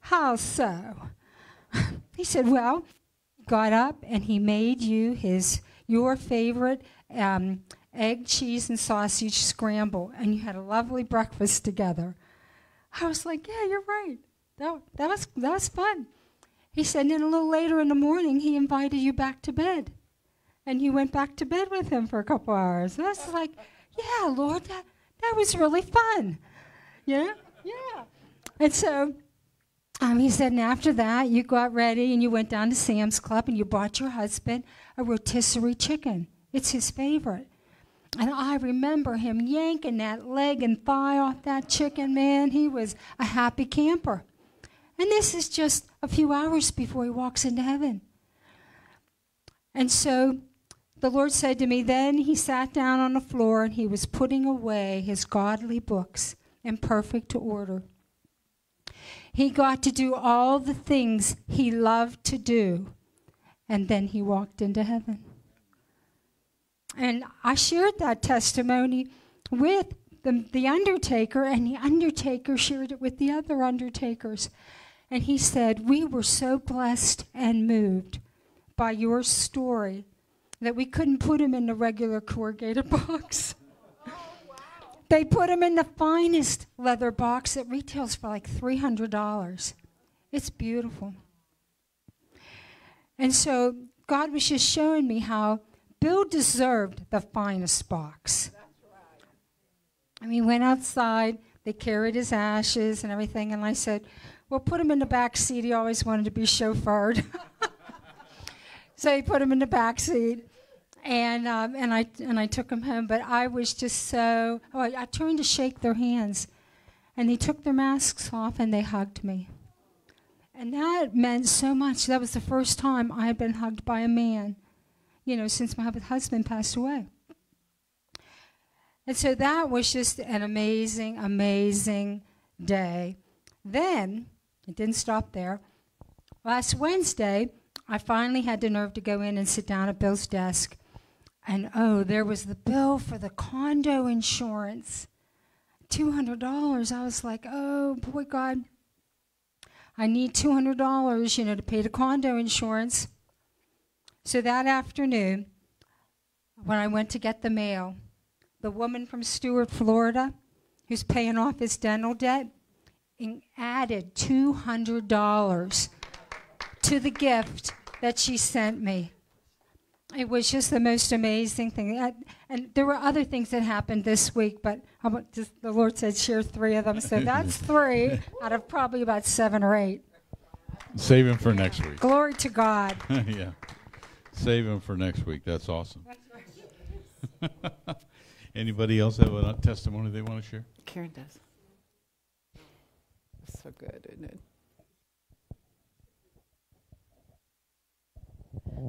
How so? he said, Well, got up and he made you his your favorite um, egg, cheese, and sausage scramble, and you had a lovely breakfast together. I was like, Yeah, you're right. That, that was that was fun. He said, and then a little later in the morning, he invited you back to bed. And you went back to bed with him for a couple hours. And I was like, yeah, Lord, that, that was really fun. Yeah? Yeah. And so um, he said, and after that, you got ready and you went down to Sam's Club and you bought your husband a rotisserie chicken. It's his favorite. And I remember him yanking that leg and thigh off that chicken, man. He was a happy camper. And this is just a few hours before he walks into heaven. And so the Lord said to me, Then he sat down on the floor and he was putting away his godly books in perfect order. He got to do all the things he loved to do, and then he walked into heaven. And I shared that testimony with the, the undertaker, and the undertaker shared it with the other undertakers. And he said, We were so blessed and moved by your story that we couldn't put him in the regular corrugated box. They put him in the finest leather box that retails for like $300. It's beautiful. And so God was just showing me how Bill deserved the finest box. I mean, went outside, they carried his ashes and everything, and I said, Well, put him in the back seat. He always wanted to be chauffeured. so he put him in the back seat and um, and I and I took him home. But I was just so oh, I, I turned to shake their hands, and they took their masks off and they hugged me, and that meant so much. That was the first time I had been hugged by a man, you know, since my husband passed away. And so that was just an amazing, amazing day. Then it didn't stop there. Last Wednesday, I finally had the nerve to go in and sit down at Bill's desk and oh, there was the bill for the condo insurance $200. I was like, oh, boy, God, I need $200, you know, to pay the condo insurance. So that afternoon, when I went to get the mail, the woman from Stuart, Florida, who's paying off his dental debt, added $200 to the gift that she sent me it was just the most amazing thing. I, and there were other things that happened this week, but just, the Lord said share three of them. So that's three out of probably about seven or eight. Save them for next week. Glory to God. yeah. Save them for next week. That's awesome. Anybody else have a testimony they want to share? Karen does. So good, isn't it?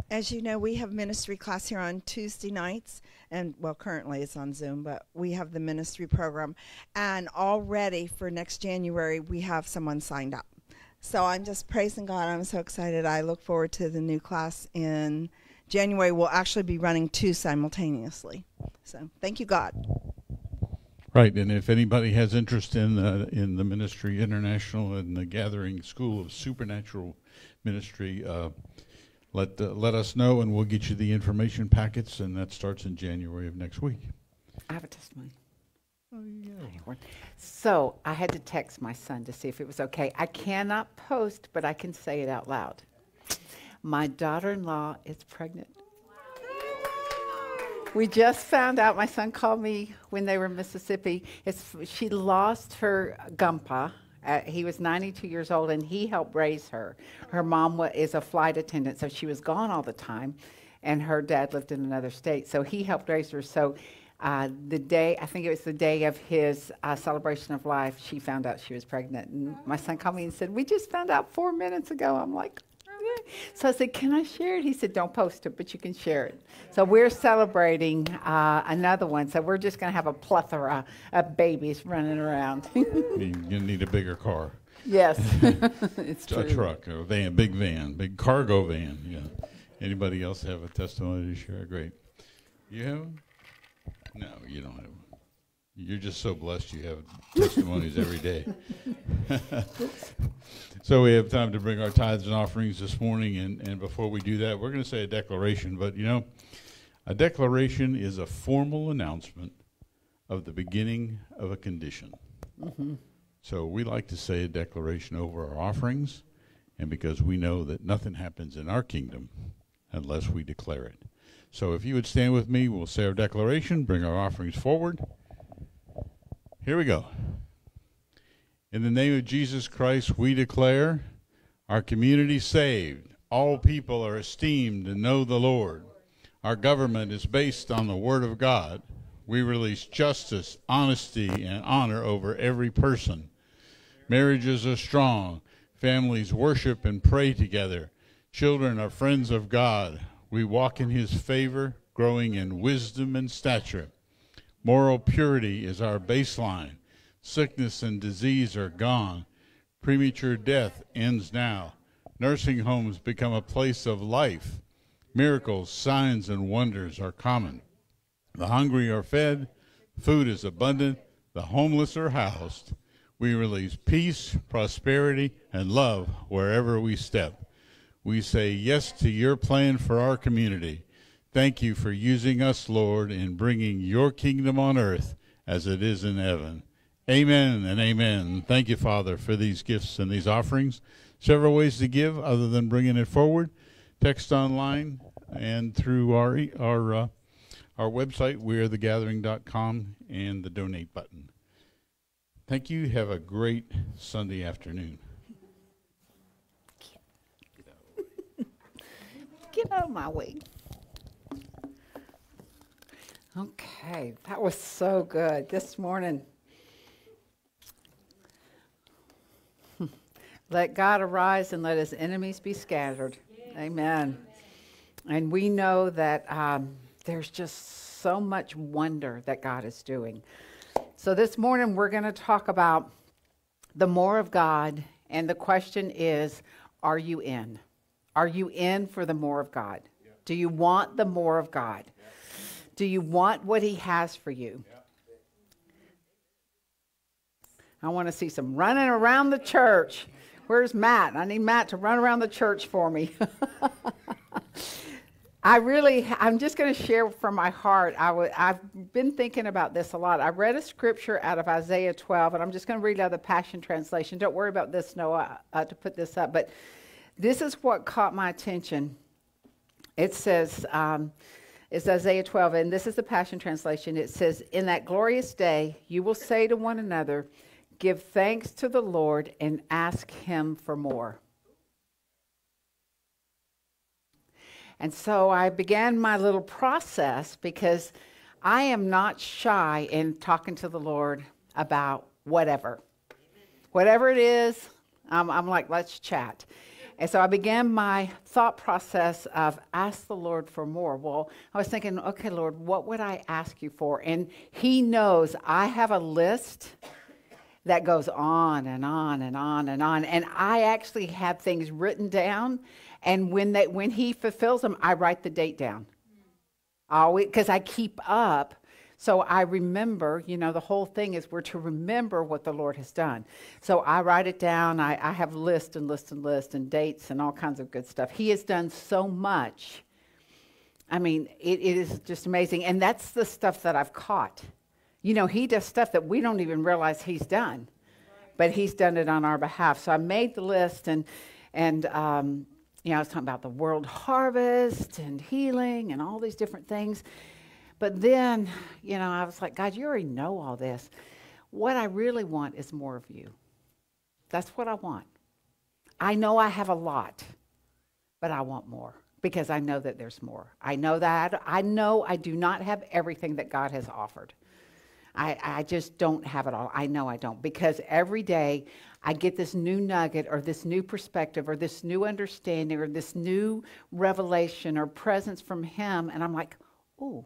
As you know, we have ministry class here on Tuesday nights, and well, currently it's on Zoom, but we have the ministry program. And already for next January, we have someone signed up. So I'm just praising God. I'm so excited. I look forward to the new class in January. We'll actually be running two simultaneously. So thank you, God. Right, and if anybody has interest in uh, in the ministry international and the Gathering School of Supernatural Ministry, uh, let uh, let us know, and we'll get you the information packets, and that starts in January of next week. I have a testimony. So I had to text my son to see if it was okay. I cannot post, but I can say it out loud. My daughter in law is pregnant. We just found out. My son called me when they were in Mississippi. It's, she lost her gumpa. Uh, he was 92 years old, and he helped raise her. Her mom wa- is a flight attendant, so she was gone all the time, and her dad lived in another state, so he helped raise her. So uh, the day, I think it was the day of his uh, celebration of life, she found out she was pregnant. And my son called me and said, "We just found out four minutes ago." I'm like, so I said, Can I share it? He said, Don't post it, but you can share it. So we're celebrating uh, another one. So we're just going to have a plethora of babies running around. You you need a bigger car, yes, it's true. a truck, a van, big van, big cargo van. Yeah. Anybody else have a testimony to share? Great. You have? No, you don't have. You're just so blessed you have testimonies every day. so we have time to bring our tithes and offerings this morning, and, and before we do that, we're going to say a declaration. But you know, a declaration is a formal announcement of the beginning of a condition. Mm-hmm. So we like to say a declaration over our offerings, and because we know that nothing happens in our kingdom unless we declare it. So if you would stand with me, we'll say our declaration, bring our offerings forward. Here we go. In the name of Jesus Christ, we declare our community saved. All people are esteemed and know the Lord. Our government is based on the Word of God. We release justice, honesty, and honor over every person. Marriages are strong. Families worship and pray together. Children are friends of God. We walk in His favor, growing in wisdom and stature. Moral purity is our baseline. Sickness and disease are gone. Premature death ends now. Nursing homes become a place of life. Miracles, signs, and wonders are common. The hungry are fed, food is abundant, the homeless are housed. We release peace, prosperity, and love wherever we step. We say yes to your plan for our community. Thank you for using us, Lord, in bringing your kingdom on earth as it is in heaven. Amen and amen. Thank you, Father, for these gifts and these offerings. Several ways to give other than bringing it forward. Text online and through our our uh, our website, wearethegathering.com, and the donate button. Thank you. Have a great Sunday afternoon. Get out of my way. Okay, that was so good this morning. Let God arise and let his enemies be scattered. Amen. And we know that um, there's just so much wonder that God is doing. So this morning we're going to talk about the more of God, and the question is are you in? Are you in for the more of God? Do you want the more of God? Do you want what He has for you? I want to see some running around the church. Where's Matt? I need Matt to run around the church for me. I really, I'm just going to share from my heart. I w- I've been thinking about this a lot. I read a scripture out of Isaiah 12, and I'm just going to read out of the Passion Translation. Don't worry about this, Noah, uh, to put this up. But this is what caught my attention. It says, um, it's Isaiah 12, and this is the Passion Translation. It says, In that glorious day, you will say to one another, Give thanks to the Lord and ask Him for more. And so I began my little process because I am not shy in talking to the Lord about whatever. Whatever it is, I'm, I'm like, let's chat. And so I began my thought process of ask the Lord for more. Well, I was thinking, okay, Lord, what would I ask you for? And He knows I have a list that goes on and on and on and on. And I actually have things written down. And when they, when he fulfills them, I write the date down. Because I keep up. So I remember, you know, the whole thing is we're to remember what the Lord has done. So I write it down. I, I have list and list and list and dates and all kinds of good stuff. He has done so much. I mean, it, it is just amazing. And that's the stuff that I've caught. You know, He does stuff that we don't even realize He's done, but He's done it on our behalf. So I made the list, and and um, you know, I was talking about the world harvest and healing and all these different things. But then, you know, I was like, God, you already know all this. What I really want is more of you. That's what I want. I know I have a lot, but I want more because I know that there's more. I know that. I know I do not have everything that God has offered. I, I just don't have it all. I know I don't because every day I get this new nugget or this new perspective or this new understanding or this new revelation or presence from Him. And I'm like, oh,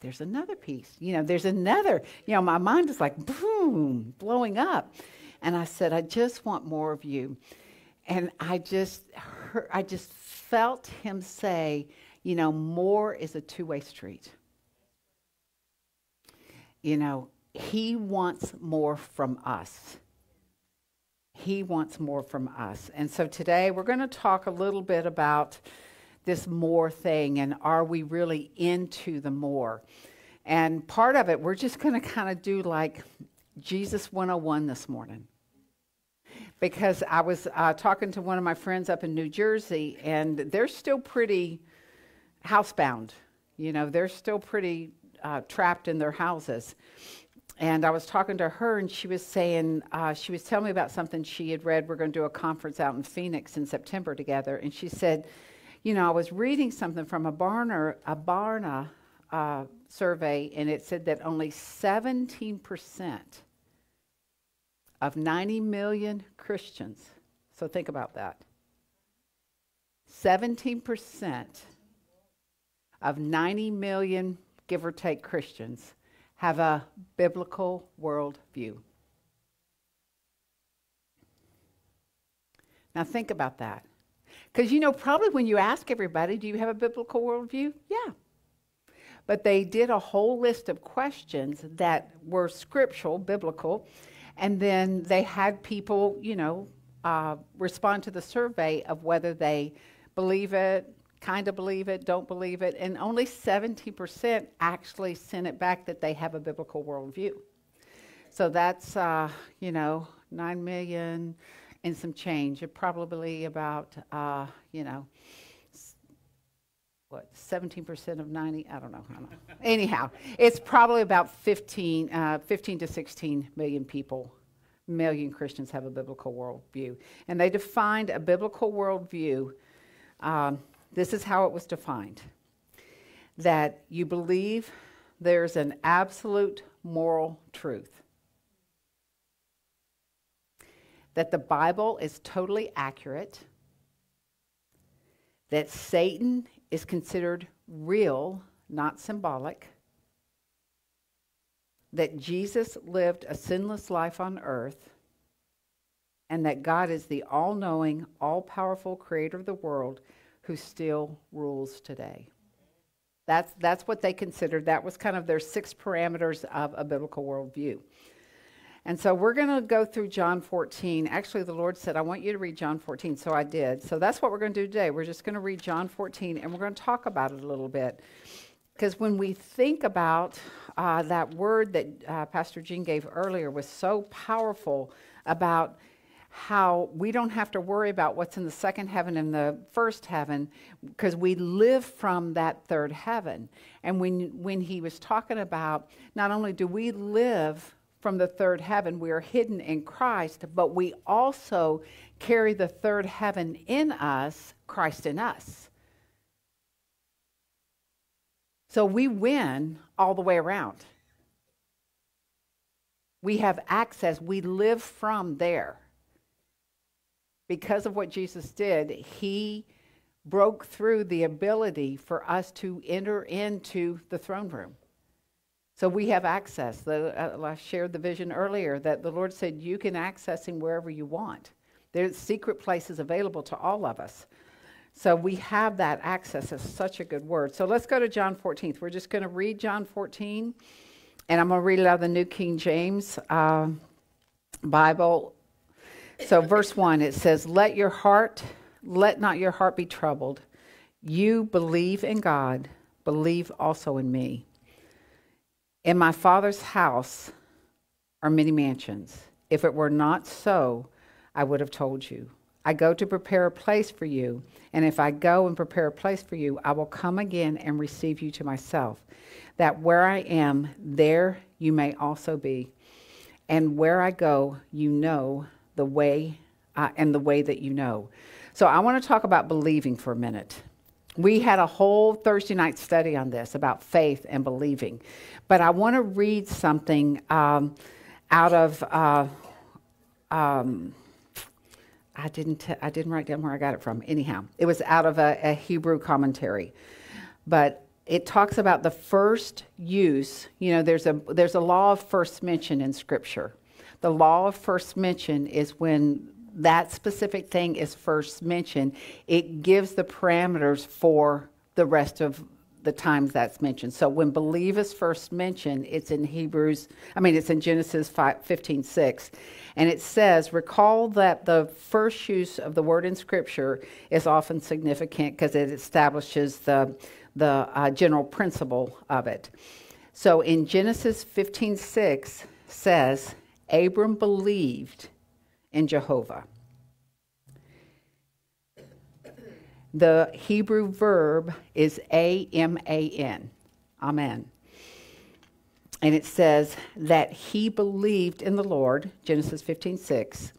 there's another piece. You know, there's another. You know, my mind is like, boom, blowing up. And I said, I just want more of you. And I just heard, I just felt him say, you know, more is a two-way street. You know, he wants more from us. He wants more from us. And so today we're going to talk a little bit about this more thing and are we really into the more? And part of it, we're just going to kind of do like Jesus 101 this morning because I was uh, talking to one of my friends up in New Jersey, and they're still pretty housebound. You know, they're still pretty uh, trapped in their houses. And I was talking to her, and she was saying, uh, she was telling me about something she had read. We're going to do a conference out in Phoenix in September together. And she said, You know, I was reading something from a Barna, a Barna uh, survey, and it said that only 17% of 90 million Christians, so think about that, 17% of 90 million, give or take, Christians have a biblical worldview. Now, think about that. Because, you know, probably when you ask everybody, do you have a biblical worldview? Yeah. But they did a whole list of questions that were scriptural, biblical, and then they had people, you know, uh, respond to the survey of whether they believe it, kind of believe it, don't believe it, and only 70% actually sent it back that they have a biblical worldview. So that's, uh, you know, 9 million and some change. Probably about, uh, you know, what, 17% of 90? I don't know. I don't know. Anyhow, it's probably about 15, uh, 15 to 16 million people, million Christians have a biblical worldview. And they defined a biblical worldview. Um, this is how it was defined that you believe there's an absolute moral truth, that the Bible is totally accurate, that Satan is considered real, not symbolic, that Jesus lived a sinless life on earth, and that God is the all knowing, all powerful creator of the world who still rules today. That's, that's what they considered. That was kind of their six parameters of a biblical worldview. And so we're going to go through John 14. Actually, the Lord said, I want you to read John 14. So I did. So that's what we're going to do today. We're just going to read John 14 and we're going to talk about it a little bit. Because when we think about uh, that word that uh, Pastor Jean gave earlier was so powerful about how we don't have to worry about what's in the second heaven and the first heaven because we live from that third heaven. And when, when he was talking about not only do we live from the third heaven. We are hidden in Christ, but we also carry the third heaven in us, Christ in us. So we win all the way around. We have access, we live from there. Because of what Jesus did, he broke through the ability for us to enter into the throne room. So we have access. The, uh, I shared the vision earlier that the Lord said you can access Him wherever you want. There's secret places available to all of us. So we have that access. It's such a good word. So let's go to John 14. We're just going to read John 14, and I'm going to read it out of the New King James uh, Bible. So verse 1, it says, Let your heart, let not your heart be troubled. You believe in God, believe also in me. In my Father's house are many mansions. If it were not so, I would have told you. I go to prepare a place for you, and if I go and prepare a place for you, I will come again and receive you to myself, that where I am, there you may also be. And where I go, you know the way, uh, and the way that you know. So I want to talk about believing for a minute. We had a whole Thursday night study on this about faith and believing. But I want to read something um, out of. Uh, um, I didn't. T- I didn't write down where I got it from. Anyhow, it was out of a, a Hebrew commentary, but it talks about the first use. You know, there's a there's a law of first mention in Scripture. The law of first mention is when that specific thing is first mentioned, it gives the parameters for the rest of the times that's mentioned. So when believe is first mentioned, it's in Hebrews, I mean, it's in Genesis 5, 15, 6. And it says, recall that the first use of the word in Scripture is often significant because it establishes the, the uh, general principle of it. So in Genesis 15, 6 says, Abram believed in Jehovah. The Hebrew verb is A M A N. Amen. And it says that he believed in the Lord, Genesis 15 6,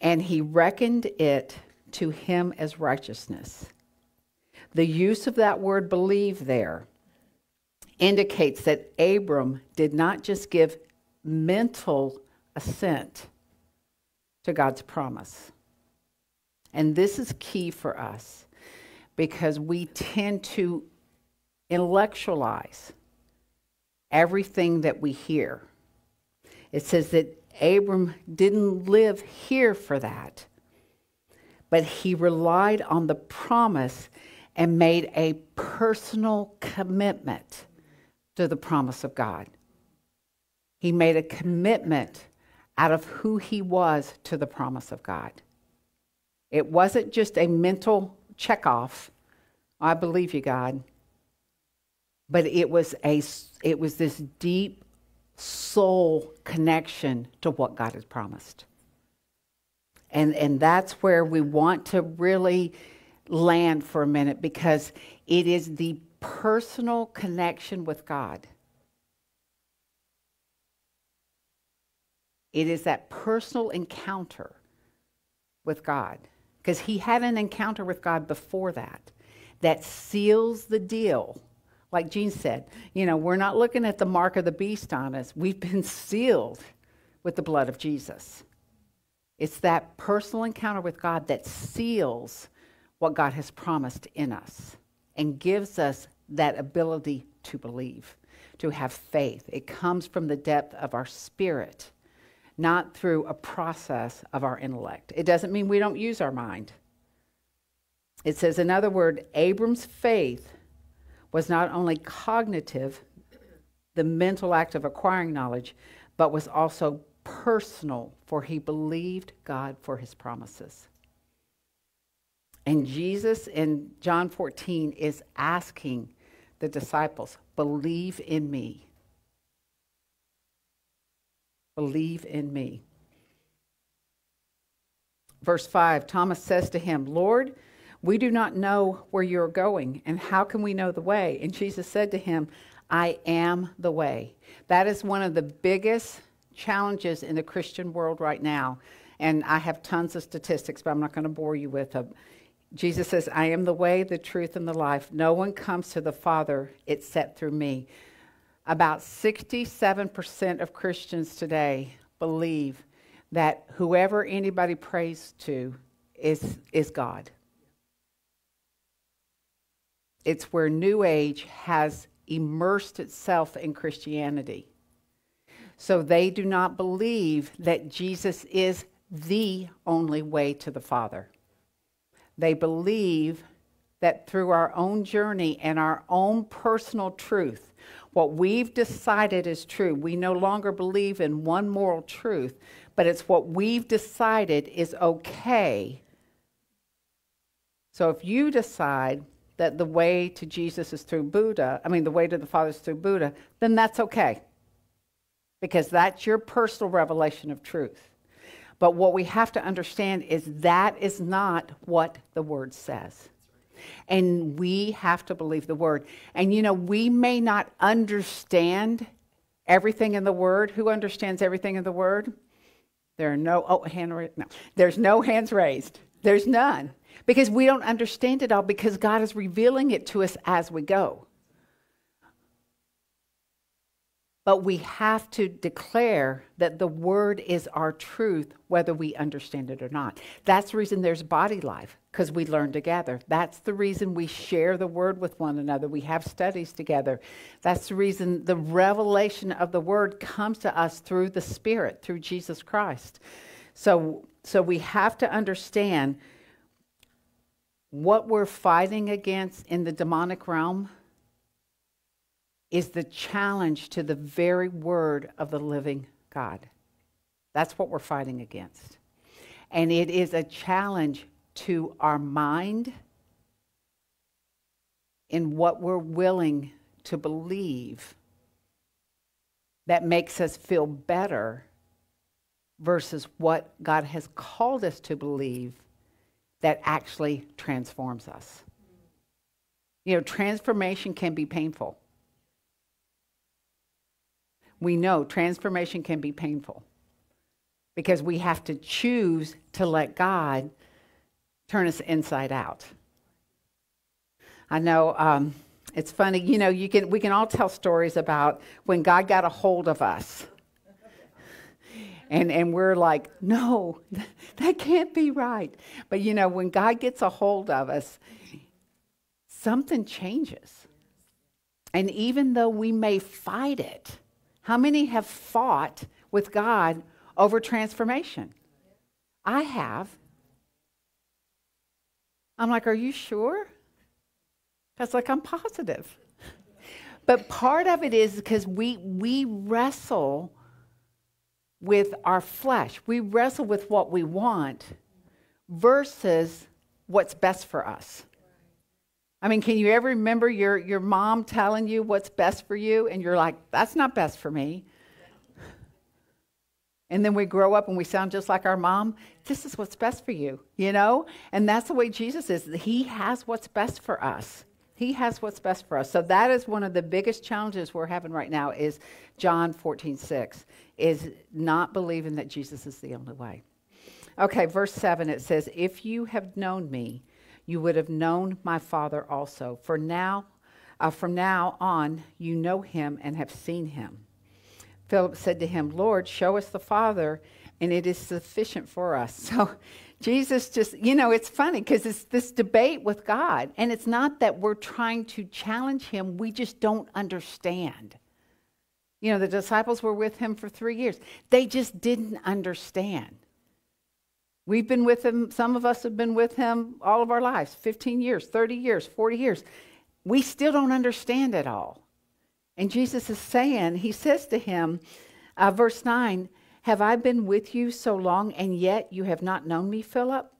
and he reckoned it to him as righteousness. The use of that word believe there indicates that Abram did not just give mental assent to God's promise. And this is key for us because we tend to intellectualize everything that we hear. It says that Abram didn't live here for that, but he relied on the promise and made a personal commitment to the promise of God. He made a commitment out of who he was to the promise of God. It wasn't just a mental checkoff. I believe you, God. But it was a it was this deep soul connection to what God has promised. And and that's where we want to really land for a minute because it is the personal connection with God It is that personal encounter with God. Because he had an encounter with God before that that seals the deal. Like Gene said, you know, we're not looking at the mark of the beast on us. We've been sealed with the blood of Jesus. It's that personal encounter with God that seals what God has promised in us and gives us that ability to believe, to have faith. It comes from the depth of our spirit not through a process of our intellect. It doesn't mean we don't use our mind. It says, in other words, Abram's faith was not only cognitive, the mental act of acquiring knowledge, but was also personal, for he believed God for his promises. And Jesus in John 14 is asking the disciples, believe in me. Believe in me. Verse 5 Thomas says to him, Lord, we do not know where you're going, and how can we know the way? And Jesus said to him, I am the way. That is one of the biggest challenges in the Christian world right now. And I have tons of statistics, but I'm not going to bore you with them. Jesus says, I am the way, the truth, and the life. No one comes to the Father except through me. About 67% of Christians today believe that whoever anybody prays to is, is God. It's where New Age has immersed itself in Christianity. So they do not believe that Jesus is the only way to the Father. They believe that through our own journey and our own personal truth, what we've decided is true. We no longer believe in one moral truth, but it's what we've decided is okay. So if you decide that the way to Jesus is through Buddha, I mean, the way to the Father is through Buddha, then that's okay. because that's your personal revelation of truth. But what we have to understand is that is not what the word says. And we have to believe the word. And you know, we may not understand everything in the word. Who understands everything in the word? There are no oh hand. No. There's no hands raised. There's none. Because we don't understand it all because God is revealing it to us as we go. But we have to declare that the word is our truth, whether we understand it or not. That's the reason there's body life, because we learn together. That's the reason we share the word with one another. We have studies together. That's the reason the revelation of the word comes to us through the Spirit, through Jesus Christ. So, so we have to understand what we're fighting against in the demonic realm is the challenge to the very word of the living God. That's what we're fighting against. And it is a challenge to our mind in what we're willing to believe that makes us feel better versus what God has called us to believe that actually transforms us. You know, transformation can be painful we know transformation can be painful because we have to choose to let God turn us inside out. I know um, it's funny, you know, you can, we can all tell stories about when God got a hold of us. And, and we're like, no, that can't be right. But you know, when God gets a hold of us, something changes. And even though we may fight it, how many have fought with God over transformation? I have. I'm like, Are you sure? That's like, I'm positive. but part of it is because we, we wrestle with our flesh, we wrestle with what we want versus what's best for us. I mean, can you ever remember your, your mom telling you what's best for you? And you're like, that's not best for me. And then we grow up and we sound just like our mom. This is what's best for you, you know? And that's the way Jesus is. He has what's best for us. He has what's best for us. So that is one of the biggest challenges we're having right now is John 14, 6, is not believing that Jesus is the only way. Okay, verse 7, it says, If you have known me, you would have known my Father also. For now, uh, from now on, you know him and have seen him. Philip said to him, Lord, show us the Father, and it is sufficient for us. So Jesus just, you know, it's funny because it's this debate with God, and it's not that we're trying to challenge him, we just don't understand. You know, the disciples were with him for three years, they just didn't understand. We've been with him, some of us have been with him all of our lives 15 years, 30 years, 40 years. We still don't understand it all. And Jesus is saying, He says to him, uh, verse 9, Have I been with you so long, and yet you have not known me, Philip?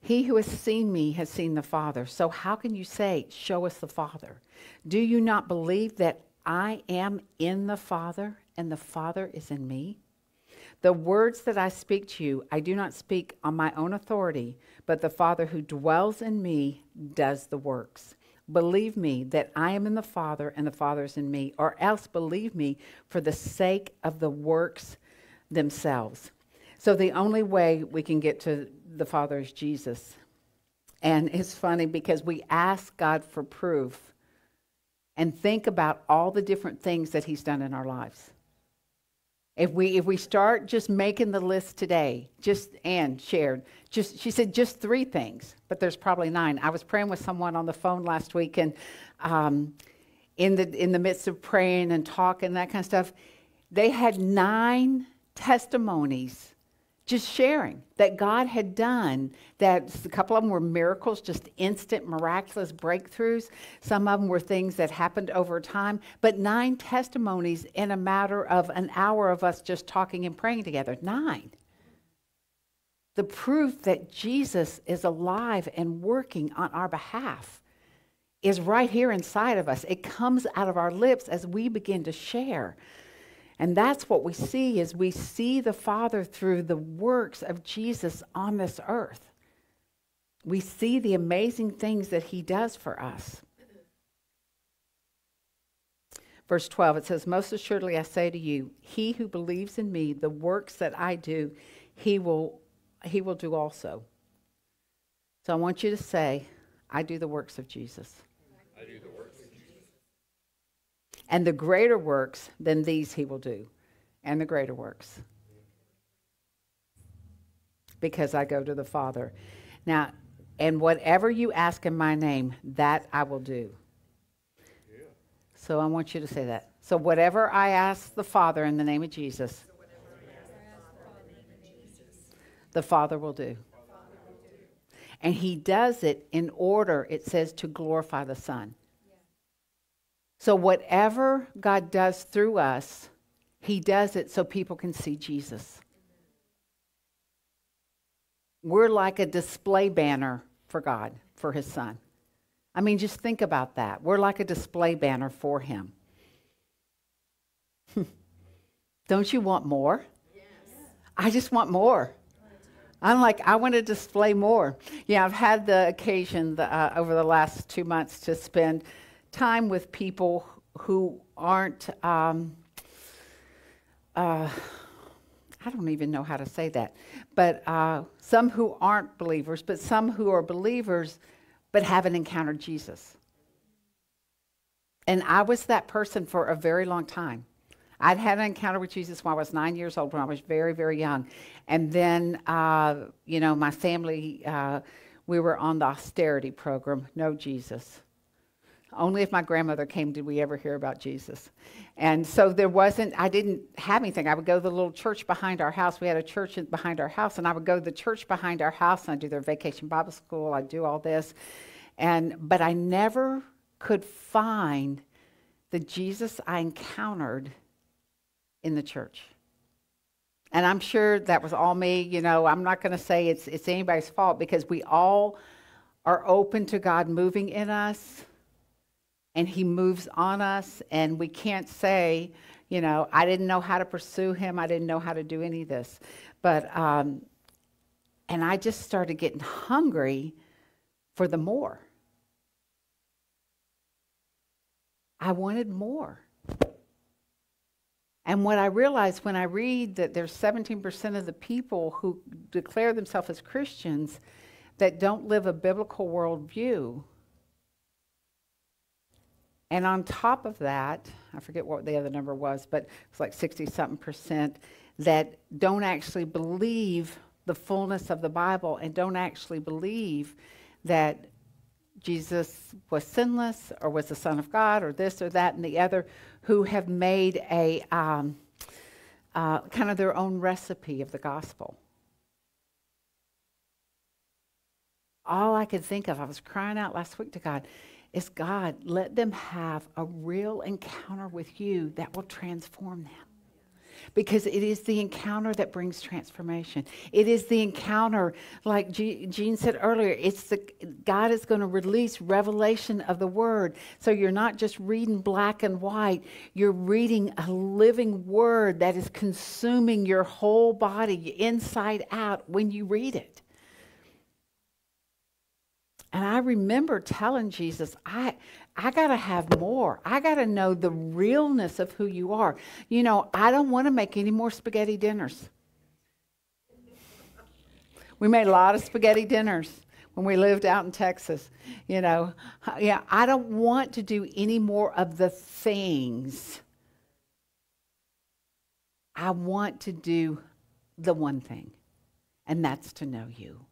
He who has seen me has seen the Father. So how can you say, Show us the Father? Do you not believe that I am in the Father, and the Father is in me? The words that I speak to you, I do not speak on my own authority, but the Father who dwells in me does the works. Believe me that I am in the Father and the Father is in me, or else believe me for the sake of the works themselves. So the only way we can get to the Father is Jesus. And it's funny because we ask God for proof and think about all the different things that He's done in our lives. If we if we start just making the list today, just Anne shared, just she said just three things, but there's probably nine. I was praying with someone on the phone last week, and um, in the in the midst of praying and talking and that kind of stuff, they had nine testimonies just sharing that God had done. That a couple of them were miracles, just instant, miraculous breakthroughs. Some of them were things that happened over time. But nine testimonies in a matter of an hour of us just talking and praying together. Nine. The proof that Jesus is alive and working on our behalf is right here inside of us. It comes out of our lips as we begin to share. And that's what we see is we see the Father through the works of Jesus on this earth. We see the amazing things that he does for us. Verse 12 it says, "Most assuredly I say to you, he who believes in me, the works that I do, he will he will do also." So I want you to say, I do the works of Jesus. I do the works of Jesus. And the greater works than these he will do, and the greater works. Because I go to the Father. Now, and whatever you ask in my name, that I will do. Yeah. So I want you to say that. So whatever I ask the Father in the name of Jesus, so the Father will do. And he does it in order, it says, to glorify the Son. So whatever God does through us, he does it so people can see Jesus. We're like a display banner for God, for his Son. I mean, just think about that. We're like a display banner for him. Don't you want more? Yes. I just want more. I'm like, I want to display more. Yeah, I've had the occasion the, uh, over the last two months to spend time with people who aren't, um, uh, I don't even know how to say that, but uh, some who aren't believers, but some who are believers but haven't encountered Jesus. And I was that person for a very long time. I'd had an encounter with Jesus when I was nine years old, when I was very, very young. And then, uh, you know, my family, uh, we were on the austerity program, no Jesus. Only if my grandmother came did we ever hear about Jesus. And so there wasn't, I didn't have anything. I would go to the little church behind our house. We had a church behind our house, and I would go to the church behind our house, and I'd do their vacation Bible school. I'd do all this. And, but I never could find the Jesus I encountered in the church. And I'm sure that was all me. You know, I'm not going to say it's, it's anybody's fault because we all are open to God moving in us and He moves on us. And we can't say, you know, I didn't know how to pursue Him, I didn't know how to do any of this. But, um, and I just started getting hungry for the more. I wanted more. And what I realized when I read that there's 17% of the people who declare themselves as Christians that don't live a biblical worldview. And on top of that, I forget what the other number was, but it's like 60 something percent that don't actually believe the fullness of the Bible and don't actually believe that Jesus was sinless or was the Son of God or this or that and the other, who have made a um, uh, kind of their own recipe of the gospel. All I could think of, I was crying out last week to God, is God, let them have a real encounter with you that will transform them because it is the encounter that brings transformation. It is the encounter, like Jean said earlier, it's the God is going to release revelation of the word. So you're not just reading black and white, you're reading a living word that is consuming your whole body inside out when you read it. And I remember telling Jesus, I, I got to have more. I got to know the realness of who you are. You know, I don't want to make any more spaghetti dinners. We made a lot of spaghetti dinners when we lived out in Texas. You know, yeah, I don't want to do any more of the things. I want to do the one thing, and that's to know you.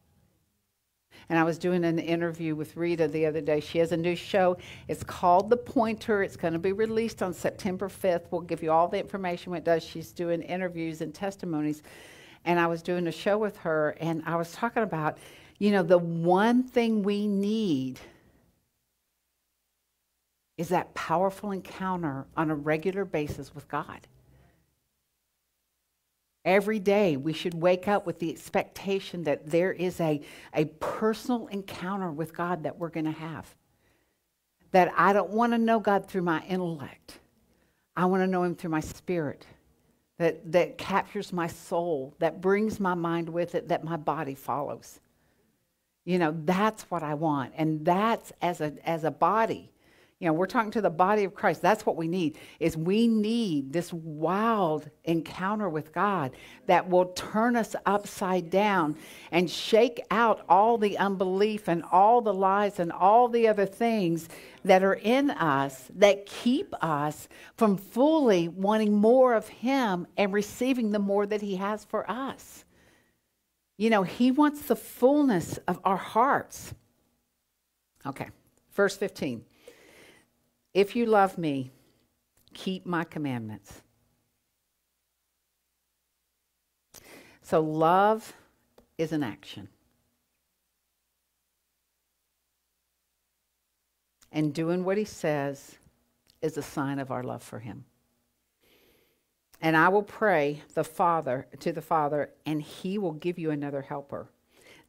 And I was doing an interview with Rita the other day. She has a new show. It's called The Pointer. It's going to be released on September 5th. We'll give you all the information when it does. She's doing interviews and testimonies. And I was doing a show with her, and I was talking about, you know, the one thing we need is that powerful encounter on a regular basis with God. Every day, we should wake up with the expectation that there is a, a personal encounter with God that we're going to have. That I don't want to know God through my intellect, I want to know Him through my spirit. that, that captures my soul, that brings my mind with it, that my body follows. You know, that's what I want. And that's as a, as a body. You know, we're talking to the body of Christ. That's what we need. Is we need this wild encounter with God that will turn us upside down and shake out all the unbelief and all the lies and all the other things that are in us that keep us from fully wanting more of him and receiving the more that he has for us. You know, he wants the fullness of our hearts. Okay, verse 15. If you love me, keep my commandments. So, love is an action. And doing what he says is a sign of our love for him. And I will pray the Father to the Father, and he will give you another helper,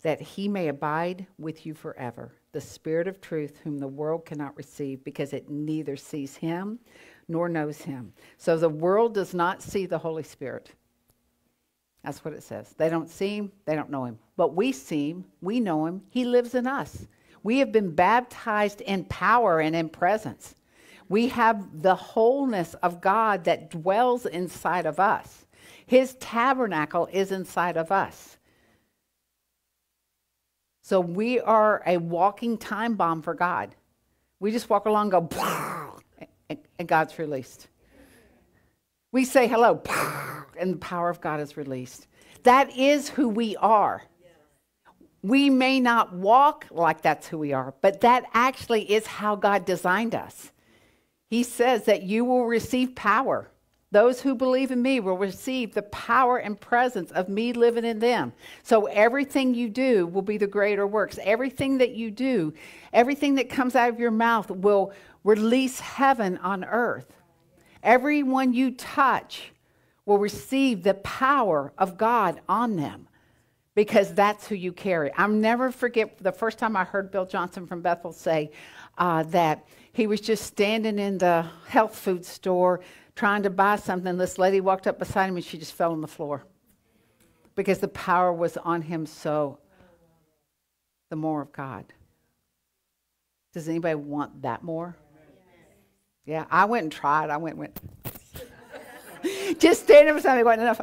that he may abide with you forever. The Spirit of truth, whom the world cannot receive, because it neither sees him nor knows him. So the world does not see the Holy Spirit. That's what it says. They don't see him, they don't know him. But we see him, we know him, he lives in us. We have been baptized in power and in presence. We have the wholeness of God that dwells inside of us. His tabernacle is inside of us. So we are a walking time bomb for God. We just walk along, go, and God's released. We say hello, and the power of God is released. That is who we are. We may not walk like that's who we are, but that actually is how God designed us. He says that you will receive power. Those who believe in me will receive the power and presence of me living in them. So everything you do will be the greater works. Everything that you do, everything that comes out of your mouth will release heaven on earth. Everyone you touch will receive the power of God on them because that's who you carry. I'll never forget the first time I heard Bill Johnson from Bethel say uh, that he was just standing in the health food store trying to buy something. This lady walked up beside him and she just fell on the floor because the power was on him so. The more of God. Does anybody want that more? Yeah, I went and tried. I went, went. just standing beside me, going enough.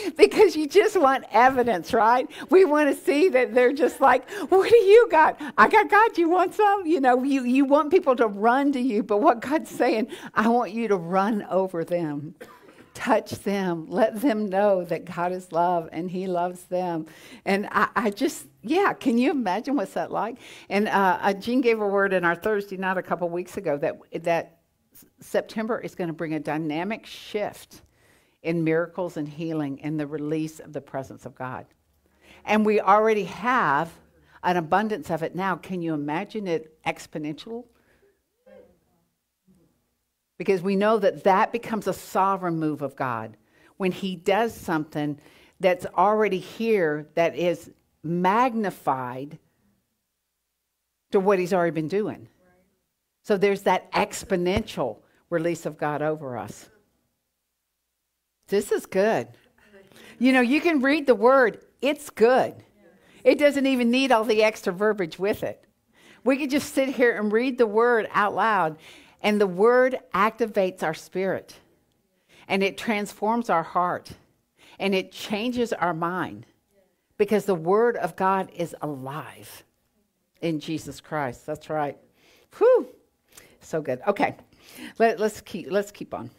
because you just want evidence, right? We want to see that they're just like, what do you got? I got God. You want some? You know, you, you want people to run to you, but what God's saying, I want you to run over them. Touch them. Let them know that God is love and He loves them. And I, I just, yeah, can you imagine what's that like? And uh, uh Jean gave a word in our Thursday night a couple weeks ago that, that September is going to bring a dynamic shift in miracles and healing and the release of the presence of God. And we already have an abundance of it now. Can you imagine it exponential? Because we know that that becomes a sovereign move of God. When He does something that's already here, that is magnified to what He's already been doing. So there's that exponential release of God over us. This is good. You know, you can read the word, it's good. It doesn't even need all the extra verbiage with it. We could just sit here and read the word out loud, and the word activates our spirit, and it transforms our heart, and it changes our mind because the word of God is alive in Jesus Christ. That's right. Whew. So good. Okay. Let, us keep let's keep on.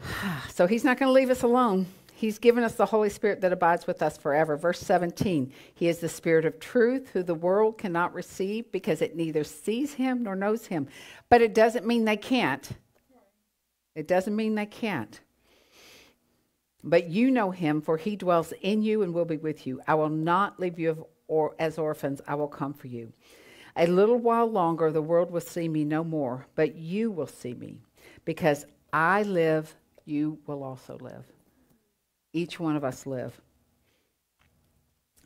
So he's not going to leave us alone. He's given us the Holy Spirit that abides with us forever. Verse 17 He is the Spirit of truth, who the world cannot receive because it neither sees him nor knows him. But it doesn't mean they can't. It doesn't mean they can't. But you know him, for he dwells in you and will be with you. I will not leave you or as orphans, I will come for you. A little while longer, the world will see me no more, but you will see me, because I live you will also live. Each one of us live.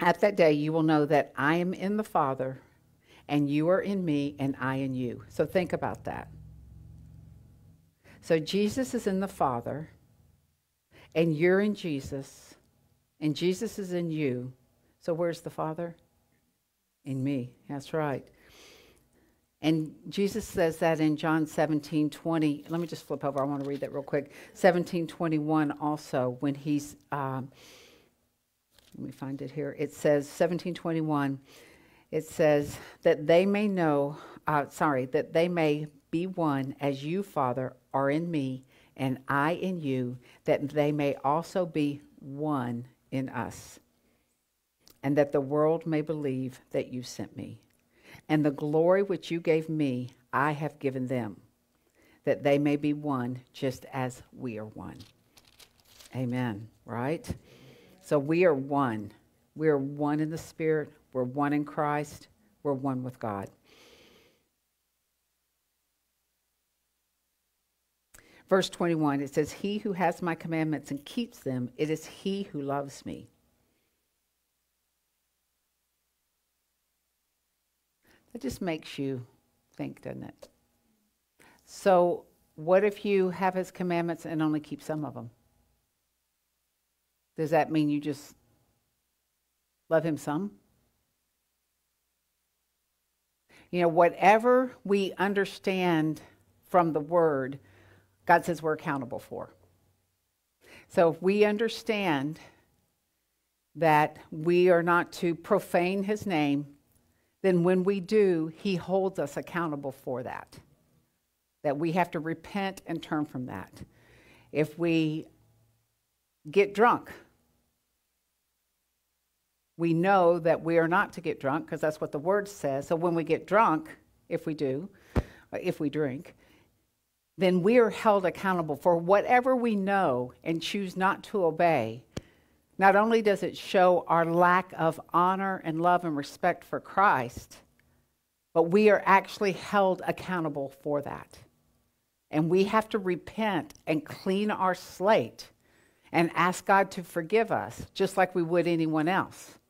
At that day, you will know that I am in the Father, and you are in me, and I in you. So think about that. So Jesus is in the Father, and you're in Jesus, and Jesus is in you. So where's the Father? In me. That's right. And Jesus says that in John 17, 20. Let me just flip over. I want to read that real quick. 17, 21 also, when he's, um, let me find it here. It says, 17, 21, it says, that they may know, uh, sorry, that they may be one as you, Father, are in me and I in you, that they may also be one in us, and that the world may believe that you sent me. And the glory which you gave me, I have given them, that they may be one just as we are one. Amen. Right? So we are one. We are one in the Spirit. We're one in Christ. We're one with God. Verse 21, it says, He who has my commandments and keeps them, it is he who loves me. That just makes you think, doesn't it? So, what if you have his commandments and only keep some of them? Does that mean you just love him some? You know, whatever we understand from the word, God says we're accountable for. So if we understand that we are not to profane his name, then when we do, he holds us accountable for that. That we have to repent and turn from that. If we get drunk, we know that we are not to get drunk because that's what the word says. So when we get drunk, if we do, uh, if we drink, then we are held accountable for whatever we know and choose not to obey. Not only does it show our lack of honor and love and respect for Christ, but we are actually held accountable for that. And we have to repent and clean our slate and ask God to forgive us, just like we would anyone else,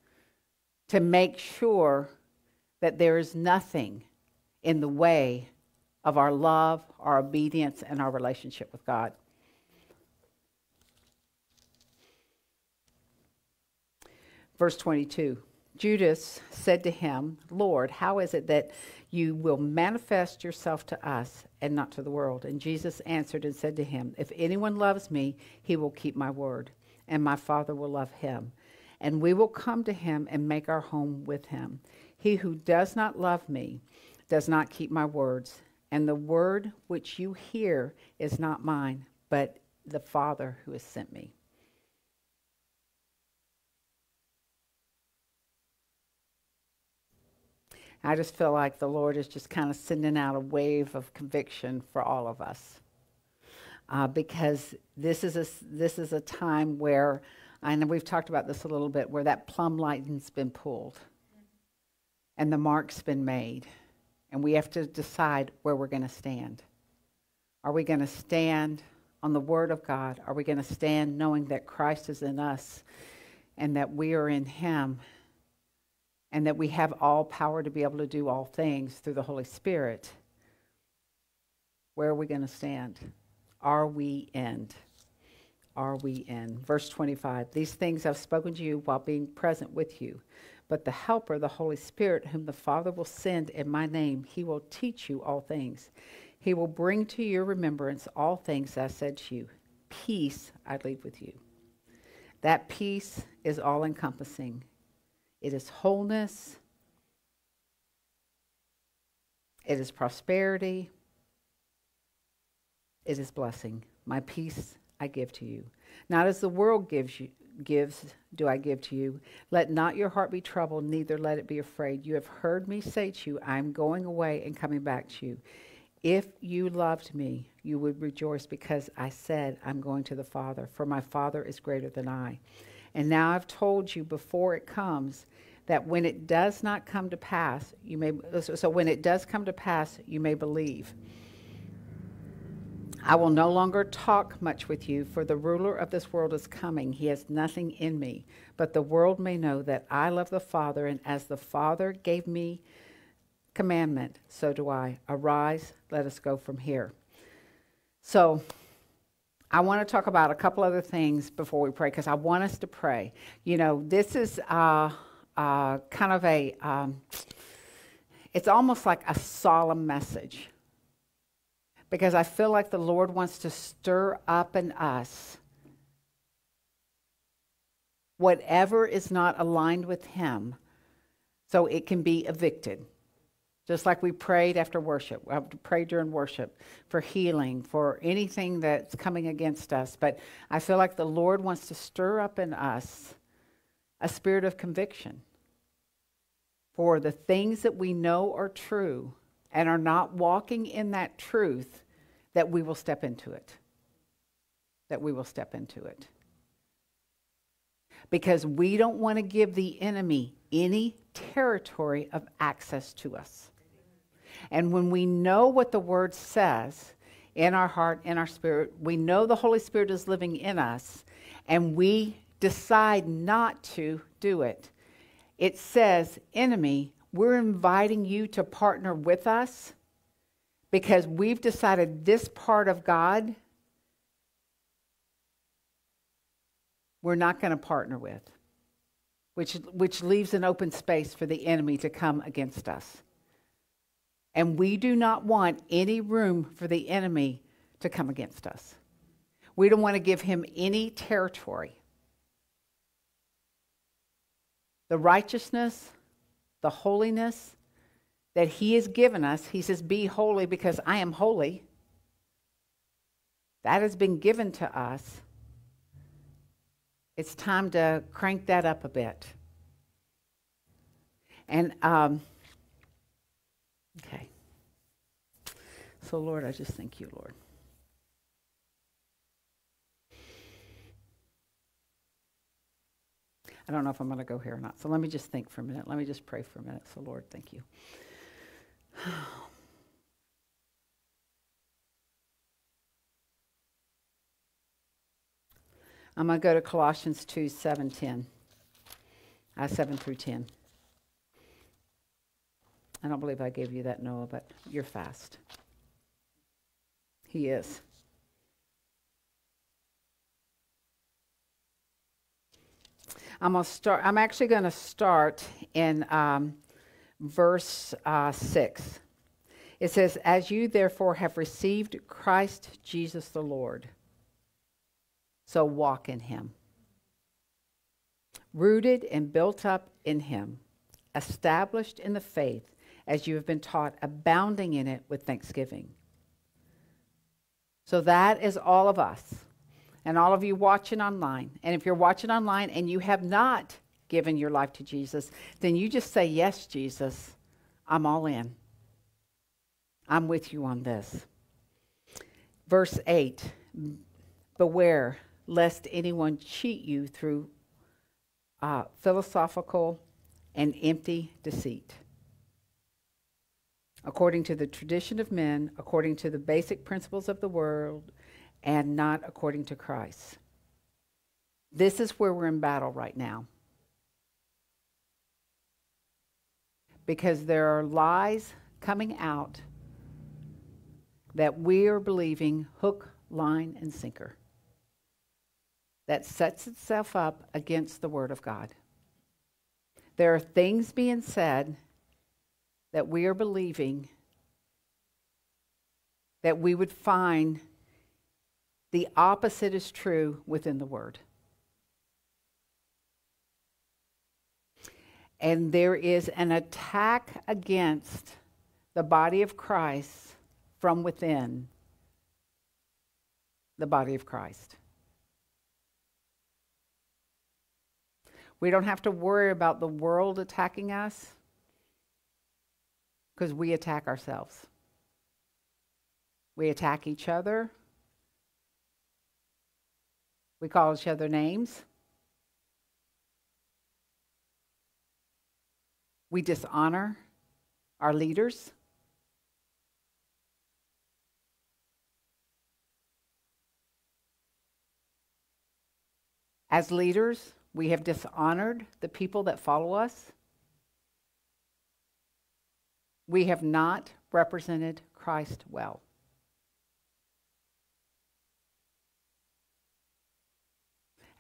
to make sure that there is nothing in the way of our love, our obedience, and our relationship with God. Verse 22 Judas said to him, Lord, how is it that you will manifest yourself to us and not to the world? And Jesus answered and said to him, If anyone loves me, he will keep my word, and my Father will love him. And we will come to him and make our home with him. He who does not love me does not keep my words, and the word which you hear is not mine, but the Father who has sent me. I just feel like the Lord is just kind of sending out a wave of conviction for all of us. Uh, because this is, a, this is a time where, know we've talked about this a little bit, where that plumb lighting's been pulled and the mark's been made and we have to decide where we're going to stand. Are we going to stand on the Word of God? Are we going to stand knowing that Christ is in us and that we are in Him and that we have all power to be able to do all things through the Holy Spirit? Where are we going to stand? Are we in? Are we in? Verse 25 These things I've spoken to you while being present with you. But the Helper, the Holy Spirit, whom the Father will send in my name, he will teach you all things. He will bring to your remembrance all things I said to you. Peace I leave with you. That peace is all encompassing, it is wholeness, it is prosperity, it is blessing. My peace I give to you. Not as the world gives you, gives do I give to you. Let not your heart be troubled, neither let it be afraid. You have heard me say to you, I am going away and coming back to you. If you loved me, you would rejoice because I said, I'm going to the Father, for my Father is greater than I. And now I've told you before it comes that when it does not come to pass, you may so when it does come to pass, you may believe. I will no longer talk much with you, for the ruler of this world is coming. He has nothing in me, but the world may know that I love the Father, and as the Father gave me commandment, so do I. Arise, let us go from here. So, I want to talk about a couple other things before we pray because I want us to pray. You know, this is uh, uh, kind of a, um, it's almost like a solemn message because I feel like the Lord wants to stir up in us whatever is not aligned with Him so it can be evicted. Just like we prayed after worship, uh, we have to pray during worship for healing, for anything that's coming against us. But I feel like the Lord wants to stir up in us a spirit of conviction for the things that we know are true and are not walking in that truth, that we will step into it. That we will step into it. Because we don't want to give the enemy any territory of access to us. And when we know what the word says in our heart, in our spirit, we know the Holy Spirit is living in us, and we decide not to do it. It says, enemy, we're inviting you to partner with us because we've decided this part of God we're not going to partner with, which, which leaves an open space for the enemy to come against us. And we do not want any room for the enemy to come against us. We don't want to give him any territory. The righteousness, the holiness that he has given us, he says, Be holy because I am holy. That has been given to us. It's time to crank that up a bit. And um, Okay. So, Lord, I just thank you, Lord. I don't know if I'm going to go here or not. So let me just think for a minute. Let me just pray for a minute. So, Lord, thank you. I'm going to go to Colossians 2 7, 10. Uh, 7 through 10. I don't believe I gave you that, Noah, but you're fast. He is. I'm gonna start. I'm actually going to start in um, verse uh, six. It says, "As you therefore have received Christ Jesus the Lord, so walk in Him, rooted and built up in Him, established in the faith." As you have been taught, abounding in it with thanksgiving. So that is all of us and all of you watching online. And if you're watching online and you have not given your life to Jesus, then you just say, Yes, Jesus, I'm all in. I'm with you on this. Verse 8 Beware lest anyone cheat you through uh, philosophical and empty deceit according to the tradition of men, according to the basic principles of the world, and not according to Christ. This is where we're in battle right now. Because there are lies coming out that we are believing hook, line, and sinker that sets itself up against the Word of God. There are things being said that we are believing that we would find the opposite is true within the Word. And there is an attack against the body of Christ from within the body of Christ. We don't have to worry about the world attacking us because we attack ourselves. We attack each other. We call each other names. We dishonor our leaders. As leaders, we have dishonored the people that follow us. We have not represented Christ well.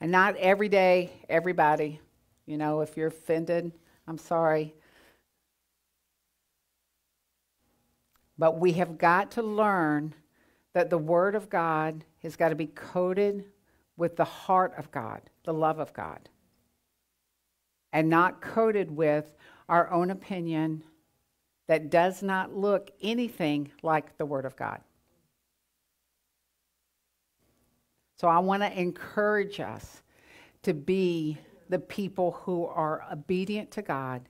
And not every day, everybody. You know, if you're offended, I'm sorry. But we have got to learn that the Word of God has got to be coated with the heart of God, the love of God, and not coated with our own opinion that does not look anything like the Word of God. So I want to encourage us to be the people who are obedient to God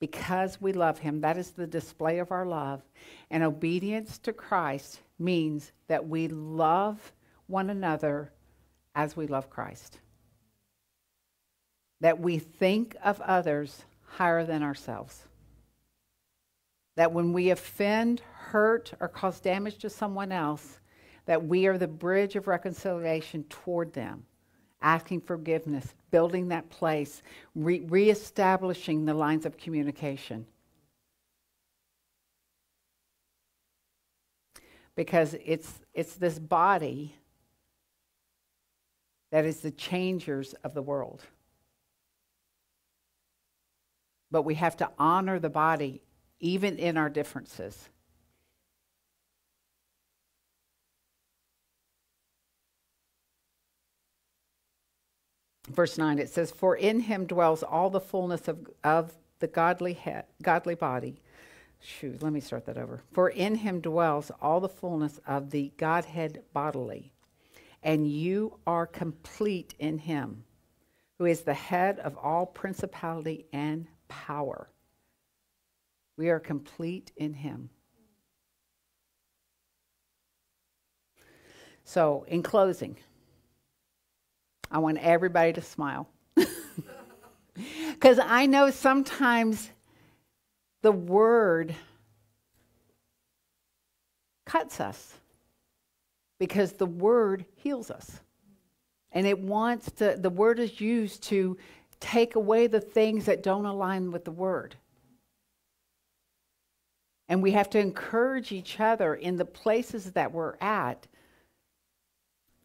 because we love Him. That is the display of our love. And obedience to Christ means that we love one another as we love Christ. That we think of others higher than ourselves. That when we offend, hurt, or cause damage to someone else, that we are the bridge of reconciliation toward them, asking forgiveness, building that place, re- reestablishing the lines of communication. Because it's, it's this body that is the changers of the world. But we have to honor the body even in our differences. Verse 9, it says, For in him dwells all the fullness of, of the godly, head, godly body. Shoot, let me start that over. For in him dwells all the fullness of the Godhead bodily, and you are complete in him, who is the head of all principality and power. We are complete in him. So, in closing, I want everybody to smile. Because I know sometimes the word cuts us because the word heals us. And it wants to, the word is used to take away the things that don't align with the word. And we have to encourage each other in the places that we're at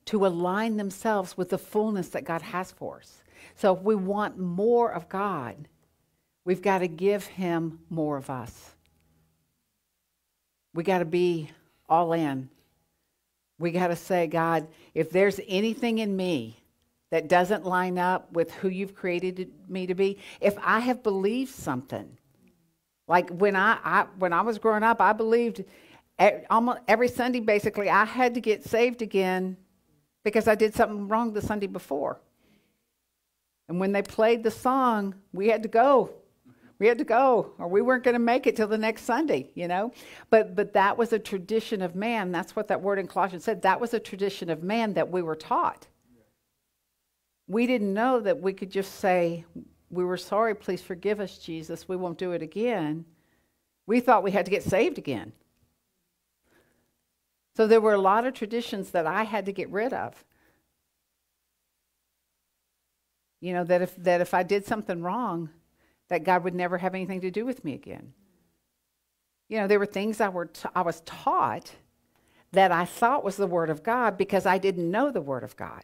to align themselves with the fullness that God has for us. So if we want more of God, we've got to give Him more of us. We got to be all in. We got to say, God, if there's anything in me that doesn't line up with who you've created me to be, if I have believed something, like when I, I when I was growing up, I believed almost every Sunday basically I had to get saved again because I did something wrong the Sunday before. And when they played the song, we had to go. We had to go, or we weren't going to make it till the next Sunday, you know. But but that was a tradition of man. That's what that word in Colossians said. That was a tradition of man that we were taught. We didn't know that we could just say, "We were sorry. Please forgive us, Jesus. We won't do it again." We thought we had to get saved again. So there were a lot of traditions that I had to get rid of. You know, that if, that if I did something wrong, that God would never have anything to do with me again. You know, there were things I, were I was taught that I thought was the Word of God because I didn't know the Word of God.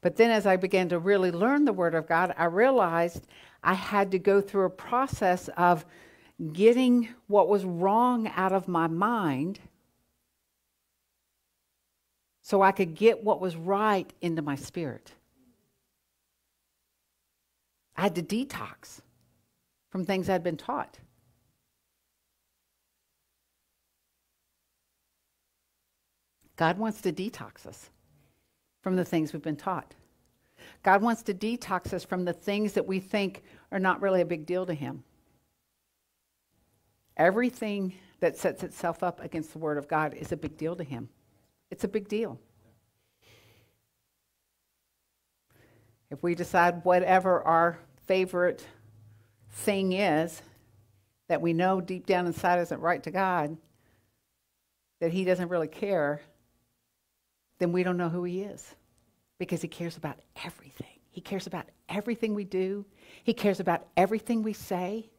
But then as I began to really learn the Word of God, I realized I had to go through a process of getting what was wrong out of my mind so I could get what was right into my spirit. I had to detox from things I'd been taught. God wants to detox us from the things we've been taught. God wants to detox us from the things that we think are not really a big deal to Him. Everything that sets itself up against the Word of God is a big deal to Him. It's a big deal. If we decide whatever our favorite thing is that we know deep down inside isn't right to God, that He doesn't really care, then we don't know who He is because He cares about everything. He cares about everything we do, He cares about everything we say.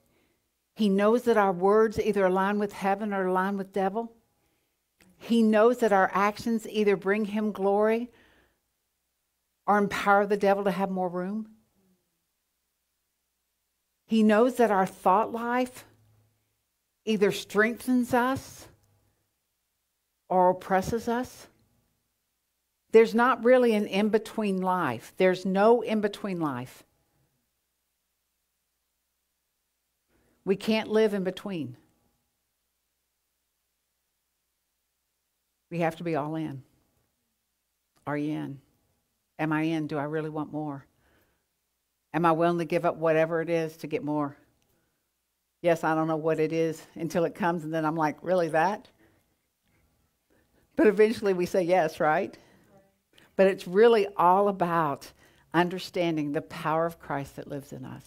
He knows that our words either align with heaven or align with devil. He knows that our actions either bring him glory or empower the devil to have more room. He knows that our thought life either strengthens us or oppresses us. There's not really an in between life. There's no in between life. We can't live in between. We have to be all in. Are you in? Am I in? Do I really want more? Am I willing to give up whatever it is to get more? Yes, I don't know what it is until it comes, and then I'm like, really that? But eventually we say yes, right? But it's really all about understanding the power of Christ that lives in us.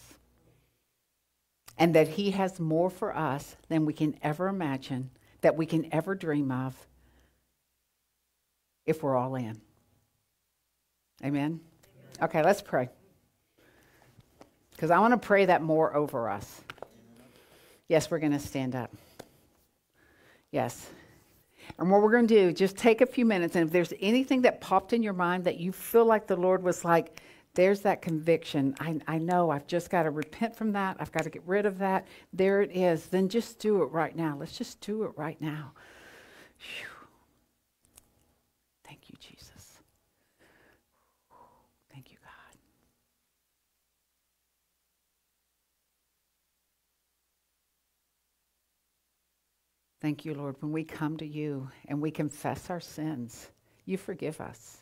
And that He has more for us than we can ever imagine, that we can ever dream of, if we're all in. Amen? Okay, let's pray. Because I want to pray that more over us. Yes, we're going to stand up. Yes. And what we're going to do, just take a few minutes, and if there's anything that popped in your mind that you feel like the Lord was like, there's that conviction. I, I know I've just got to repent from that. I've got to get rid of that. There it is. Then just do it right now. Let's just do it right now. Whew. Thank you, Jesus. Thank you, God. Thank you, Lord. When we come to you and we confess our sins, you forgive us.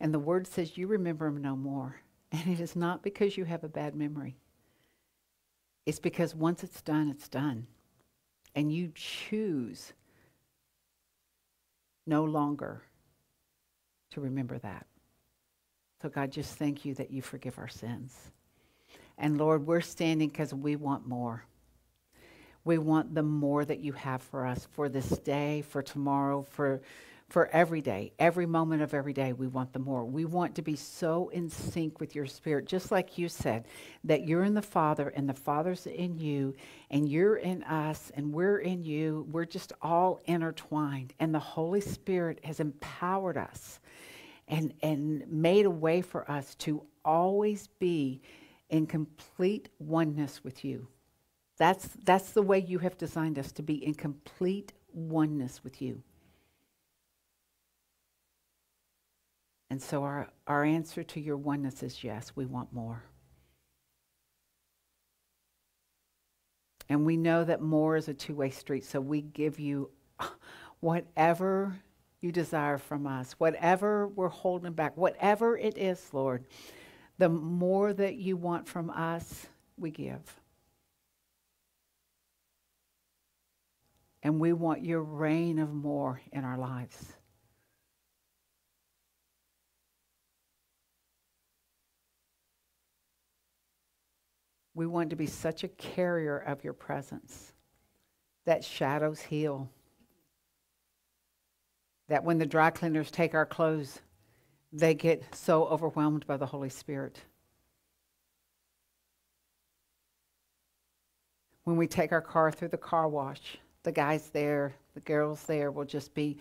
And the word says you remember them no more. And it is not because you have a bad memory. It's because once it's done, it's done. And you choose no longer to remember that. So, God, just thank you that you forgive our sins. And Lord, we're standing because we want more. We want the more that you have for us for this day, for tomorrow, for for every day, every moment of every day, we want the more. We want to be so in sync with your spirit, just like you said, that you're in the Father and the Father's in you, and you're in us and we're in you. We're just all intertwined. And the Holy Spirit has empowered us and, and made a way for us to always be in complete oneness with you. That's, that's the way you have designed us to be in complete oneness with you. And so our, our answer to your oneness is yes, we want more. And we know that more is a two way street, so we give you whatever you desire from us, whatever we're holding back, whatever it is, Lord, the more that you want from us, we give. And we want your reign of more in our lives. We want to be such a carrier of your presence that shadows heal. That when the dry cleaners take our clothes, they get so overwhelmed by the Holy Spirit. When we take our car through the car wash, the guys there, the girls there will just be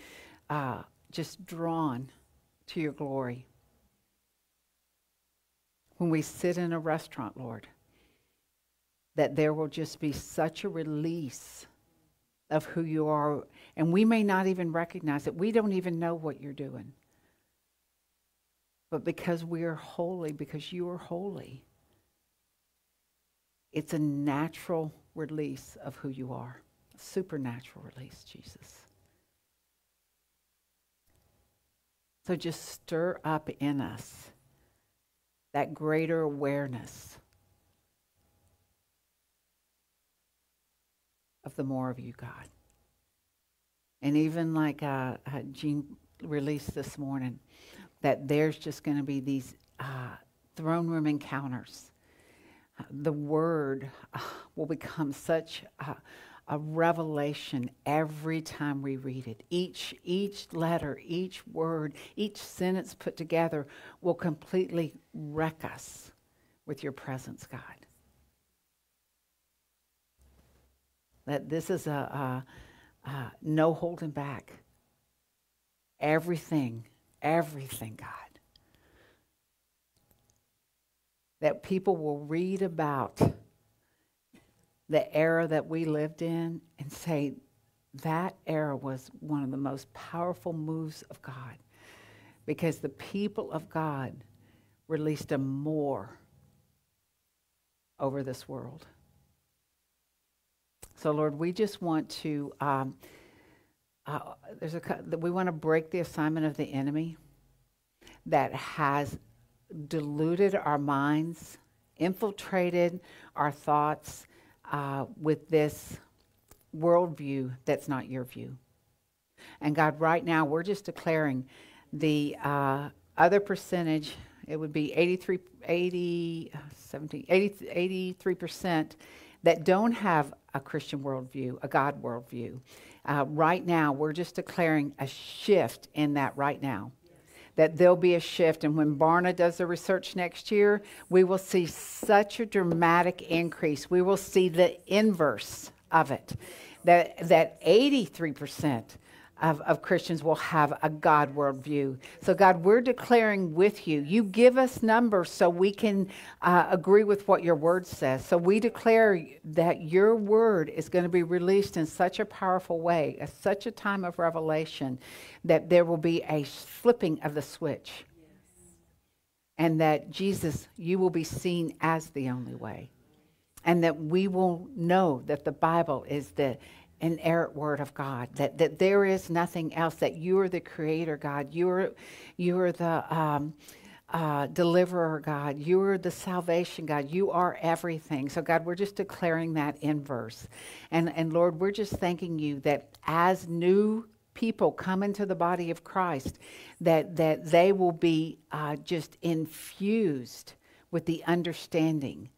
uh, just drawn to your glory. When we sit in a restaurant, Lord, that there will just be such a release of who you are. And we may not even recognize it. We don't even know what you're doing. But because we are holy, because you are holy, it's a natural release of who you are. Supernatural release, Jesus. So just stir up in us that greater awareness of the more of you, God. And even like uh, uh, Jean released this morning, that there's just going to be these uh, throne room encounters. Uh, the word uh, will become such a, revelation every time we read it. Each, each letter, each word, each sentence put together will completely wreck us with your presence, God. That this is a, a, a no holding back. Everything, everything, God. That people will read about the era that we lived in and say, that era was one of the most powerful moves of God because the people of God released a more over this world. So, Lord, we just want to. Um, uh, there's a we want to break the assignment of the enemy that has diluted our minds, infiltrated our thoughts uh, with this worldview that's not your view. And God, right now, we're just declaring the uh, other percentage, it would be 83, 80, 70, 80, 83% that don't have a Christian worldview, a God worldview. Uh, right now, we're just declaring a shift in that right now. That there'll be a shift. And when Barna does the research next year, we will see such a dramatic increase. We will see the inverse of it. That, that 83% of, of Christians will have a God worldview. So, God, we're declaring with you. You give us numbers so we can uh, agree with what your word says. So, we declare that your word is going to be released in such a powerful way, at such a time of revelation, that there will be a flipping of the switch. And that Jesus, you will be seen as the only way. And that we will know that the Bible is the inerrant word of God, that, that there is nothing else, that you are the creator, God. You're, you're the um, uh, deliverer, God. You are the salvation, God. You are everything. So, God, we're just declaring that in verse. And, and Lord, we're just thanking you that as new people come into the body of Christ, that, that they will be uh, just infused with the understanding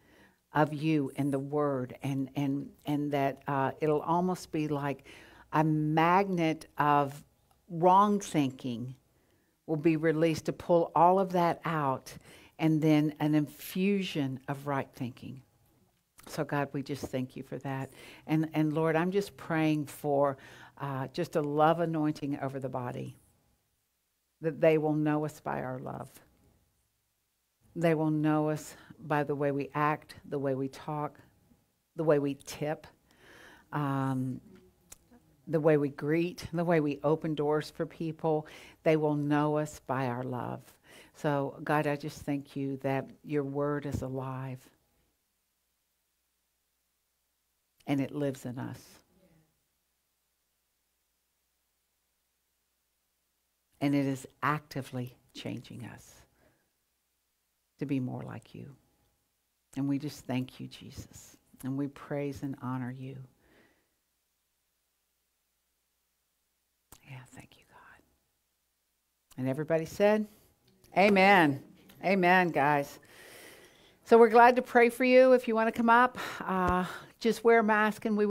of you and the word and and and that uh, it'll almost be like a magnet of wrong thinking will be released to pull all of that out and then an infusion of right thinking. So god we just thank you for that. And and lord i'm just praying for uh, just a love anointing over the body that they will know us by our love. They will know us by the way we act, the way we talk, the way we tip, um, the way we greet, the way we open doors for people. They will know us by our love. So, God, I just thank you that your word is alive and it lives in us. And it is actively changing us to be more like you. And we just thank you, Jesus. And we praise and honor you. Yeah, thank you, God. And everybody said, Amen. Amen, guys. So we're glad to pray for you. If you want to come up, uh, just wear a mask and we